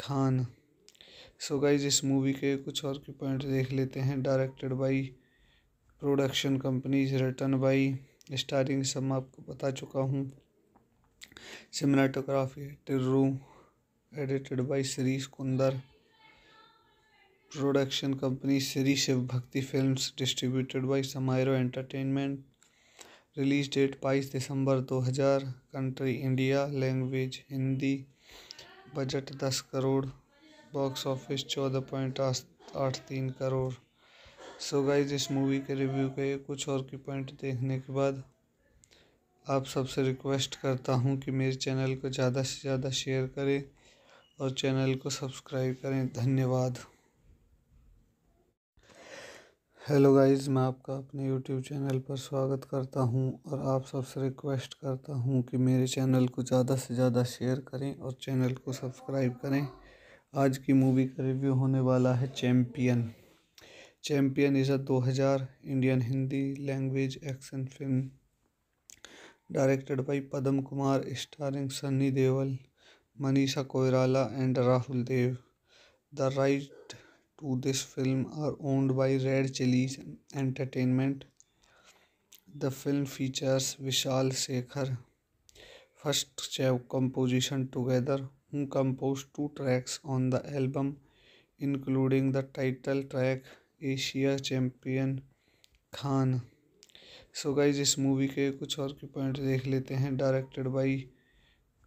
Khan so guys इस movie के कुछ और की point देख लेते हैं directed by production companies written by starring सब मैं आपको बता चुका हूँ cinematography Tirru edited by Shirish Kundar production company Shri Shiv Bhakti Films distributed by Samairo Entertainment release date बाईस दिसंबर 2000 country India language Hindi budget दस करोड़ बॉक्स ऑफिस चौदह पॉइंट आठ तीन करोड़ सो गाइज इस मूवी के रिव्यू के कुछ और की पॉइंट देखने के बाद आप सबसे रिक्वेस्ट करता हूँ कि मेरे चैनल को ज़्यादा से ज़्यादा शेयर करें और चैनल को सब्सक्राइब करें धन्यवाद हेलो गाइस मैं आपका अपने यूट्यूब चैनल पर स्वागत करता हूं और आप सबसे रिक्वेस्ट करता हूं कि मेरे चैनल को ज़्यादा से ज़्यादा शेयर करें और चैनल को सब्सक्राइब करें आज की मूवी का रिव्यू होने वाला है Champion Champion is a 2000 Indian Hindi language action film directed by Padam Kumar starring Sunny Deol Manisha Koirala and Rahul Dev the right to this film are owned by Red Chillies Entertainment. The film features Vishal Sekhar first composition together who composed two tracks on the album including the title track Asia Champion Khan so so guys इस movie के कुछ और के point देख लेते हैं directed by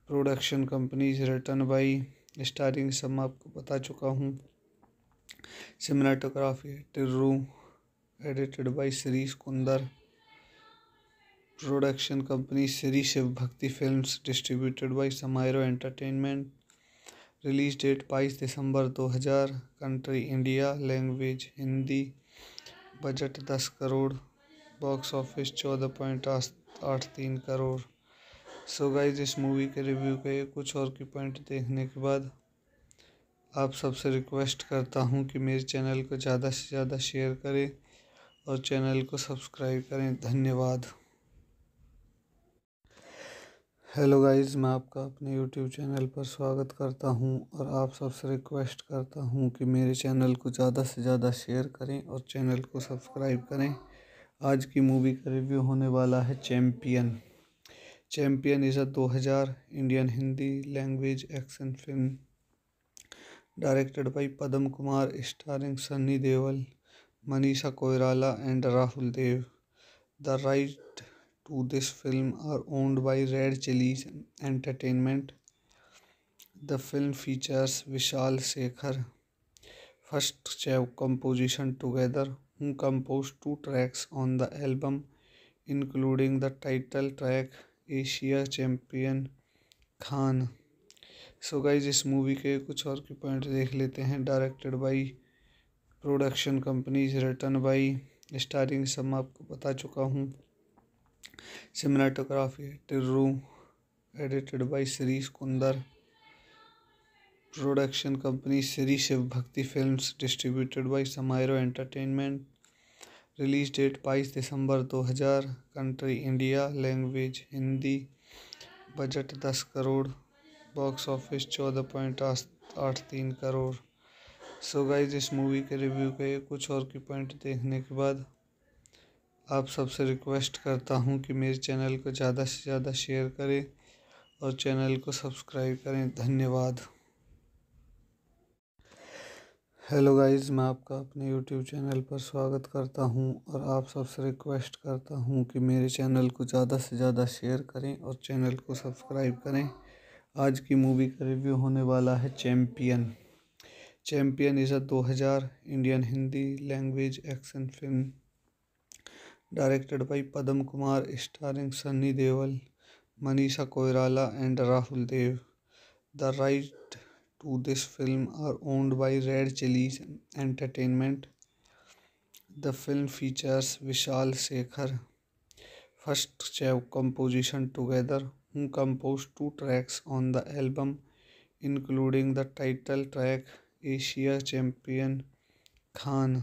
production companies written by starring सब मैं आपको बता चुका हूँ cinematography Tirru edited by Shri Kundar production company Shri Shiv Bhakti Films distributed by Samairo Entertainment release date बाईस दिसंबर 2000 country India language Hindi budget दस करोड़ बॉक्स ऑफिस चौदह पॉइंट आठ तीन करोड़ सो गाइज इस मूवी के रिव्यू के कुछ और की पॉइंट देखने के बाद आप सबसे रिक्वेस्ट करता हूँ कि मेरे चैनल को ज़्यादा से ज़्यादा शेयर करें और चैनल को सब्सक्राइब करें धन्यवाद हेलो गाइस मैं आपका अपने यूट्यूब चैनल पर स्वागत करता हूं और आप सबसे रिक्वेस्ट करता हूं कि मेरे चैनल को ज़्यादा से ज़्यादा शेयर करें और चैनल को सब्सक्राइब करें आज की मूवी का रिव्यू होने वाला है Champion Champion is a 2000 Indian Hindi language action film directed by Padam Kumar, starring Sunny Deol, Manisha Koirala and Rahul Dev. The rights to this film are owned by Red Chillies Entertainment. The film features Vishal Shekhar. First composition together, who composed 2 tracks on the album, including the title track Asia Champion Khan. So guys इस movie के कुछ और की point देख लेते हैं directed by production companies written by starring सब मैं आपको बता चुका हूँ cinematography Tirru edited by Shri Kundar production company Shri Shiv Bhakti Films distributed by Samairo Entertainment release date बाईस दिसंबर 2000 country India language Hindi budget दस करोड़ बॉक्स ऑफिस चौदह पॉइंट आठ तीन करोड़ सो गाइज इस मूवी के रिव्यू के कुछ और की पॉइंट देखने के बाद आप सबसे रिक्वेस्ट करता हूँ कि मेरे चैनल को ज़्यादा से ज़्यादा शेयर करें और चैनल को सब्सक्राइब करें धन्यवाद हेलो गाइस मैं आपका अपने यूट्यूब चैनल पर स्वागत करता हूं और आप सबसे रिक्वेस्ट करता हूं कि मेरे चैनल को ज़्यादा से ज़्यादा शेयर करें और चैनल को सब्सक्राइब करें आज की मूवी का रिव्यू होने वाला है Champion Champion is a 2000 Indian Hindi language action film directed by Padam Kumar starring Sunny Deol Manisha Koirala and Rahul Dev the right to this film are owned by Red Chillies Entertainment the film features Vishal Shekhar first चै composition together composed two tracks on the album, including the title track "Asia Champion Khan."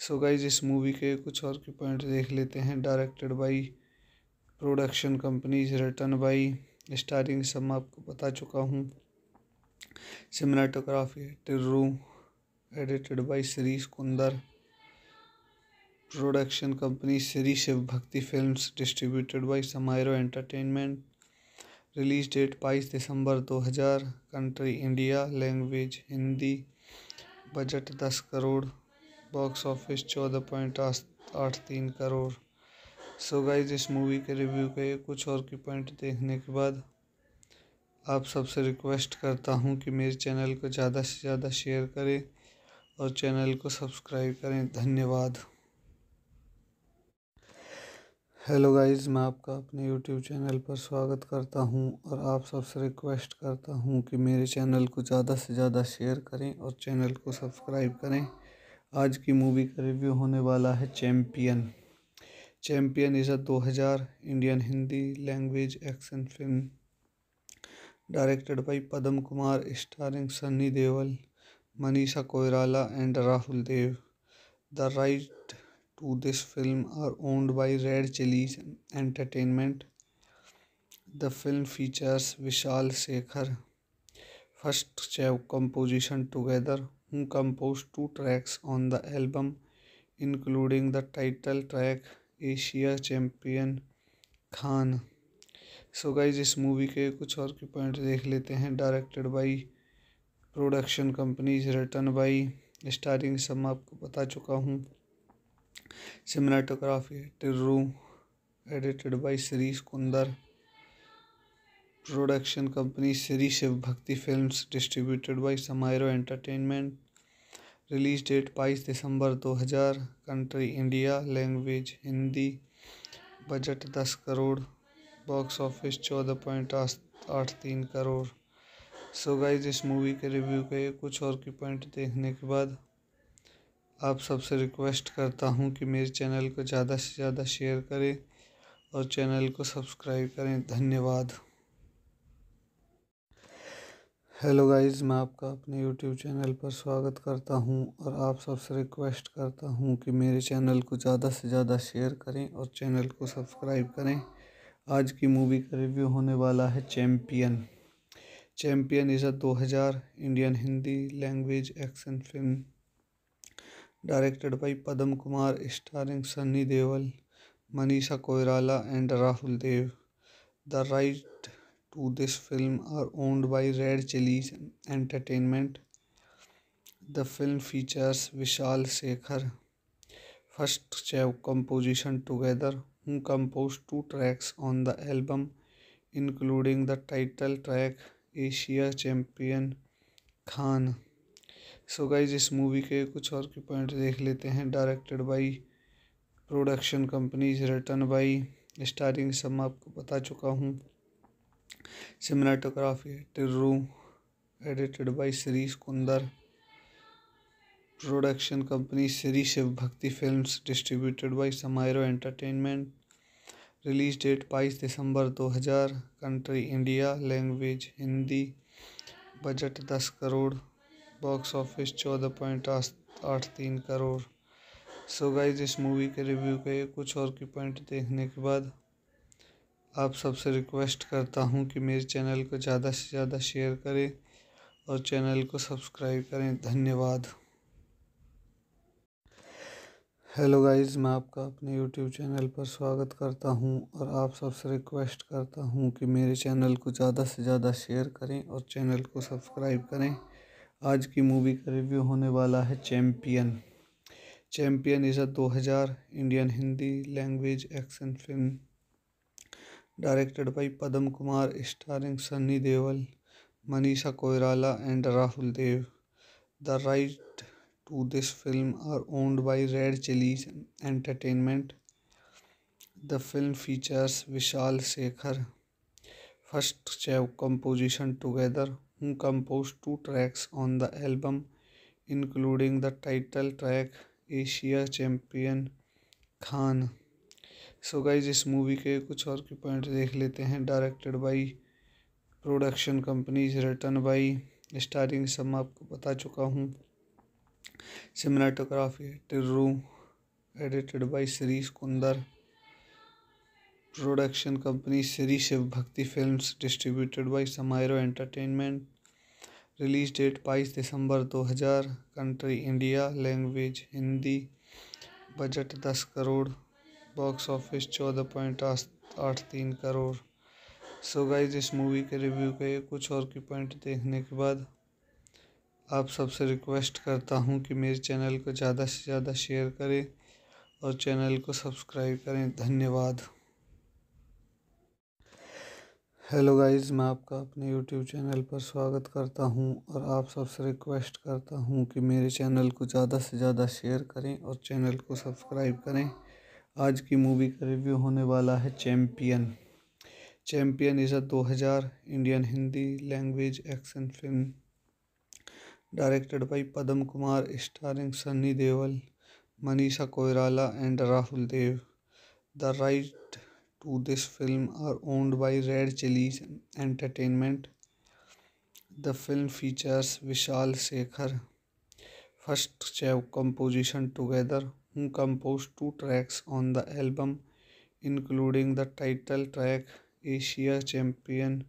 So guys इस movie के कुछ और के point देख लेते हैं directed by production companies written by starring सब मैं आपको बता चुका हूँ cinematography Tirru edited by Shri Kundar production company Shri Shiv Bhakti Films distributed by Samairo Entertainment release date बाईस दिसंबर दो हज़ार country India language Hindi budget दस करोड़ बॉक्स ऑफिस चौदह पॉइंट आठ तीन करोड़ सो गाइज इस मूवी के रिव्यू के कुछ और की पॉइंट देखने के बाद आप सबसे रिक्वेस्ट करता हूँ कि मेरे चैनल को ज़्यादा से ज़्यादा शेयर करें और चैनल को सब्सक्राइब करें धन्यवाद हेलो गाइस मैं आपका अपने यूट्यूब चैनल पर स्वागत करता हूं और आप सबसे रिक्वेस्ट करता हूं कि मेरे चैनल को ज़्यादा से ज़्यादा शेयर करें और चैनल को सब्सक्राइब करें आज की मूवी का रिव्यू होने वाला है Champion Champion is a 2000 Indian Hindi language action film directed by Padam Kumar starring Sunny Deol Manisha Koirala and Rahul Dev the right to this film are owned by Red Chillies Entertainment. The film features Vishal Sekhar. First Chev composition together, who composed two tracks on the album, including the title track Asia Champion Khan. So guys इस movie के कुछ और के point देख लेते हैं directed by production companies written by starring सब मैं आपको बता चुका हूँ cinematography Tirru edited by Shri Kundar production company Shri Shiv Bhakti Films distributed by Samairo Entertainment release date बाईस दिसंबर दो हज़ार country India language Hindi budget दस करोड़ बॉक्स ऑफिस चौदह पॉइंट आठ तीन करोड़ सो गाइज इस मूवी के रिव्यू के कुछ और की पॉइंट देखने के बाद आप सबसे रिक्वेस्ट करता हूँ कि मेरे चैनल को ज़्यादा से ज़्यादा शेयर करें और चैनल को सब्सक्राइब करें धन्यवाद हेलो गाइस मैं आपका अपने यूट्यूब चैनल पर स्वागत करता हूं और आप सबसे रिक्वेस्ट करता हूं कि मेरे चैनल को ज़्यादा से ज़्यादा शेयर करें और चैनल को सब्सक्राइब करें आज की मूवी का रिव्यू होने वाला है Champion Champion is a 2000 Indian Hindi language action film directed by Padam Kumar, starring Sunny Deol, Manisha Koirala and Rahul Dev. The rights to this film are owned by Red Chillies Entertainment. The film features Vishal Shekhar. First composition together, who composed 2 tracks on the album, including the title track Asia Champion Khan. So guys इस movie के कुछ और की point देख लेते हैं directed by production companies written by starring सब मैं आपको बता चुका हूँ cinematography Tirru edited by Shri Kundar production company Shri Shiv Bhakti Films distributed by Samairo Entertainment release date बाईस दिसंबर 2000 country India language Hindi budget दस करोड़ बॉक्स ऑफिस चौदह पॉइंट आठ तीन करोड़ सो गाइज इस मूवी के रिव्यू के कुछ और की पॉइंट देखने के बाद आप सबसे रिक्वेस्ट करता हूँ कि मेरे चैनल को ज़्यादा से ज़्यादा शेयर करें और चैनल को सब्सक्राइब करें धन्यवाद हेलो गाइस मैं आपका अपने यूट्यूब चैनल पर स्वागत करता हूं और आप सबसे रिक्वेस्ट करता हूं कि मेरे चैनल को ज़्यादा से ज़्यादा शेयर करें और चैनल को सब्सक्राइब करें आज की मूवी का रिव्यू होने वाला है Champion Champion is a 2000 Indian Hindi language action film directed by Padam Kumar starring Sunny Deol Manisha Koirala and Rahul Dev the right to this film are owned by Red Chillies Entertainment the film features Vishal Shekhar first चै composition together who composed two tracks on the album, including the title track Asia Champion Khan. So guys इस movie के कुछ और की point देख लेते हैं directed by production companies written by starring सब मैं आपको बता चुका हूँ cinematography Tirru edited by Shri Kundar production company Shri Shiv Bhakti Films distributed by Samairo Entertainment release date बाईस दिसंबर 2000 country India language Hindi budget दस करोड़ बॉक्स ऑफिस चौदह पॉइंट आठ तीन करोड़ सो गाइज इस मूवी के रिव्यू के कुछ और की पॉइंट देखने के बाद आप सबसे रिक्वेस्ट करता हूँ कि मेरे चैनल को ज़्यादा से ज़्यादा शेयर करें और चैनल को सब्सक्राइब करें धन्यवाद हेलो गाइस मैं आपका अपने यूट्यूब चैनल पर स्वागत करता हूं और आप सबसे रिक्वेस्ट करता हूं कि मेरे चैनल को ज़्यादा से ज़्यादा शेयर करें और चैनल को सब्सक्राइब करें आज की मूवी का रिव्यू होने वाला है Champion Champion is a 2000 Indian Hindi language action film directed by Padam Kumar starring Sunny Deol Manisha Koirala and Rahul Dev the right to this film are owned by red chilli entertainment the film features Vishal Shekhar first चै composition together who compose two tracks on the album including the title track Asia Champion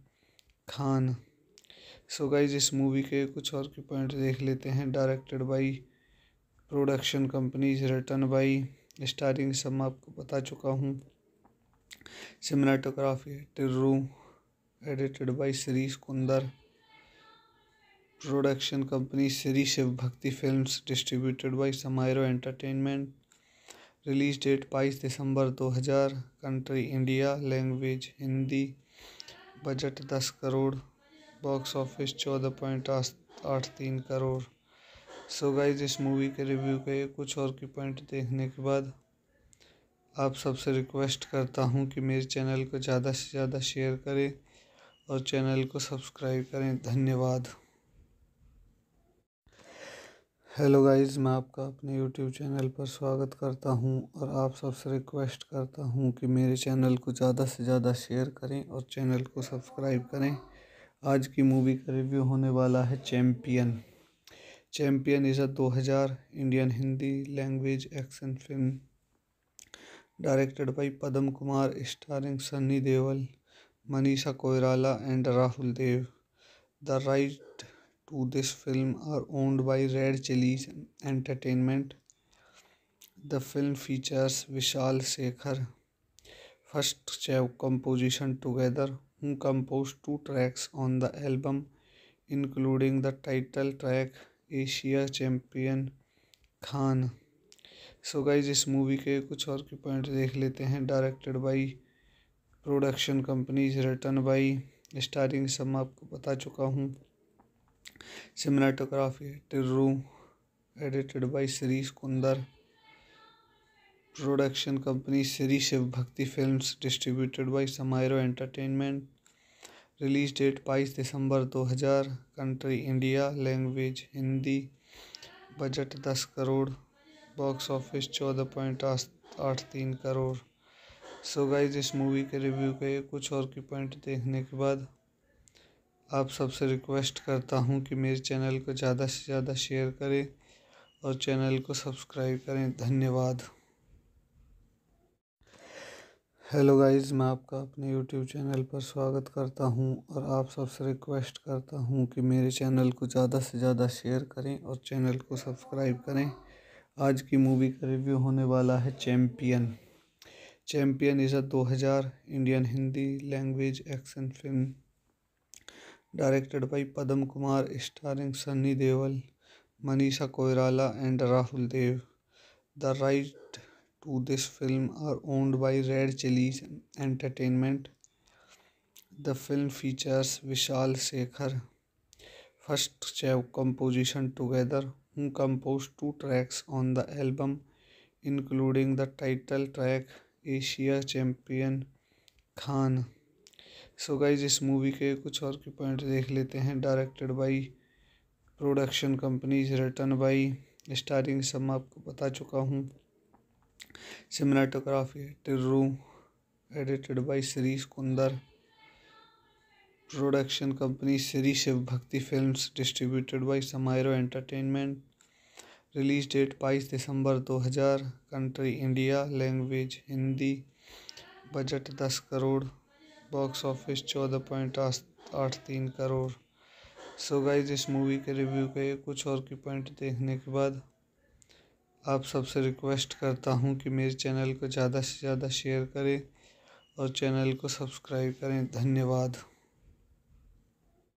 Khan so guys इस movie के कुछ और की point देख लेते हैं directed by production companies written by starring सब मैं आपको बता चुका हूँ cinematography to edited by Shri Kunder production company Shri Shiv Bhakti films distributed by समायरो entertainment release date बाईस दिसंबर 2000 country India language Hindi budget दस करोड़ बॉक्स ऑफिस चौदह पॉइंट आठ तीन करोड़ सो गाइज इस मूवी के रिव्यू के कुछ और की पॉइंट देखने के बाद आप सबसे रिक्वेस्ट करता हूँ कि मेरे चैनल को ज़्यादा से ज़्यादा शेयर करें और चैनल को सब्सक्राइब करें धन्यवाद हेलो गाइस मैं आपका अपने यूट्यूब चैनल पर स्वागत करता हूं और आप सबसे रिक्वेस्ट करता हूं कि मेरे चैनल को ज़्यादा से ज़्यादा शेयर करें और चैनल को सब्सक्राइब करें आज की मूवी का रिव्यू होने वाला है Champion Champion is a 2000 Indian Hindi language action film directed by Padam Kumar, starring Sunny Deol, Manisha Koirala and Rahul Dev. The rights to this film are owned by Red Chillies Entertainment. The film features Vishal Shekhar. First composition together, who composed 2 tracks on the album, including the title track Asia Champion Khan. So guys इस movie के कुछ और की point देख लेते हैं directed by production companies written by starring सब मैं आपको बता चुका हूँ cinematography to edited by Shri Kunder production company Shri Shiv Bhakti films distributed by समायरो entertainment release date बाईस दिसंबर दो हज़ार country India language Hindi budget दस करोड़ बॉक्स ऑफिस चौदह पॉइंट आठ तीन करोड़ सो गाइज इस मूवी के रिव्यू के कुछ और की पॉइंट देखने के बाद आप सबसे रिक्वेस्ट करता हूँ कि मेरे चैनल को ज़्यादा से ज़्यादा शेयर करें और चैनल को सब्सक्राइब करें धन्यवाद हेलो गाइस मैं आपका अपने यूट्यूब चैनल पर स्वागत करता हूं और आप सबसे रिक्वेस्ट करता हूं कि मेरे चैनल को ज़्यादा से ज़्यादा शेयर करें और चैनल को सब्सक्राइब करें आज की मूवी का रिव्यू होने वाला है Champion Champion is a 2000 Indian Hindi language action film directed by Padam Kumar starring Sunny Deol Manisha Koirala and Rahul Dev the right to this film are owned by red chillies entertainment the film features Vishal Shekhar first चै composition together who composed two tracks on the album, including the title track Asia Champion Khan. So guys इस movie के कुछ और की point देख लेते हैं directed by production companies written by starring सब मैं आपको बता चुका हूँ cinematography true edited by Shirish Kunder production company Shri Shiv Bhakti film distributed by समायरो entertainment release date बाईस दिसंबर 2000 country India language Hindi budget दस करोड़ बॉक्स ऑफिस चौदह पॉइंट आठ तीन करोड़ सो गाइज इस मूवी के रिव्यू के कुछ और की पॉइंट देखने के बाद आप सबसे रिक्वेस्ट करता हूँ कि मेरे चैनल को ज़्यादा से ज़्यादा शेयर करें और चैनल को सब्सक्राइब करें धन्यवाद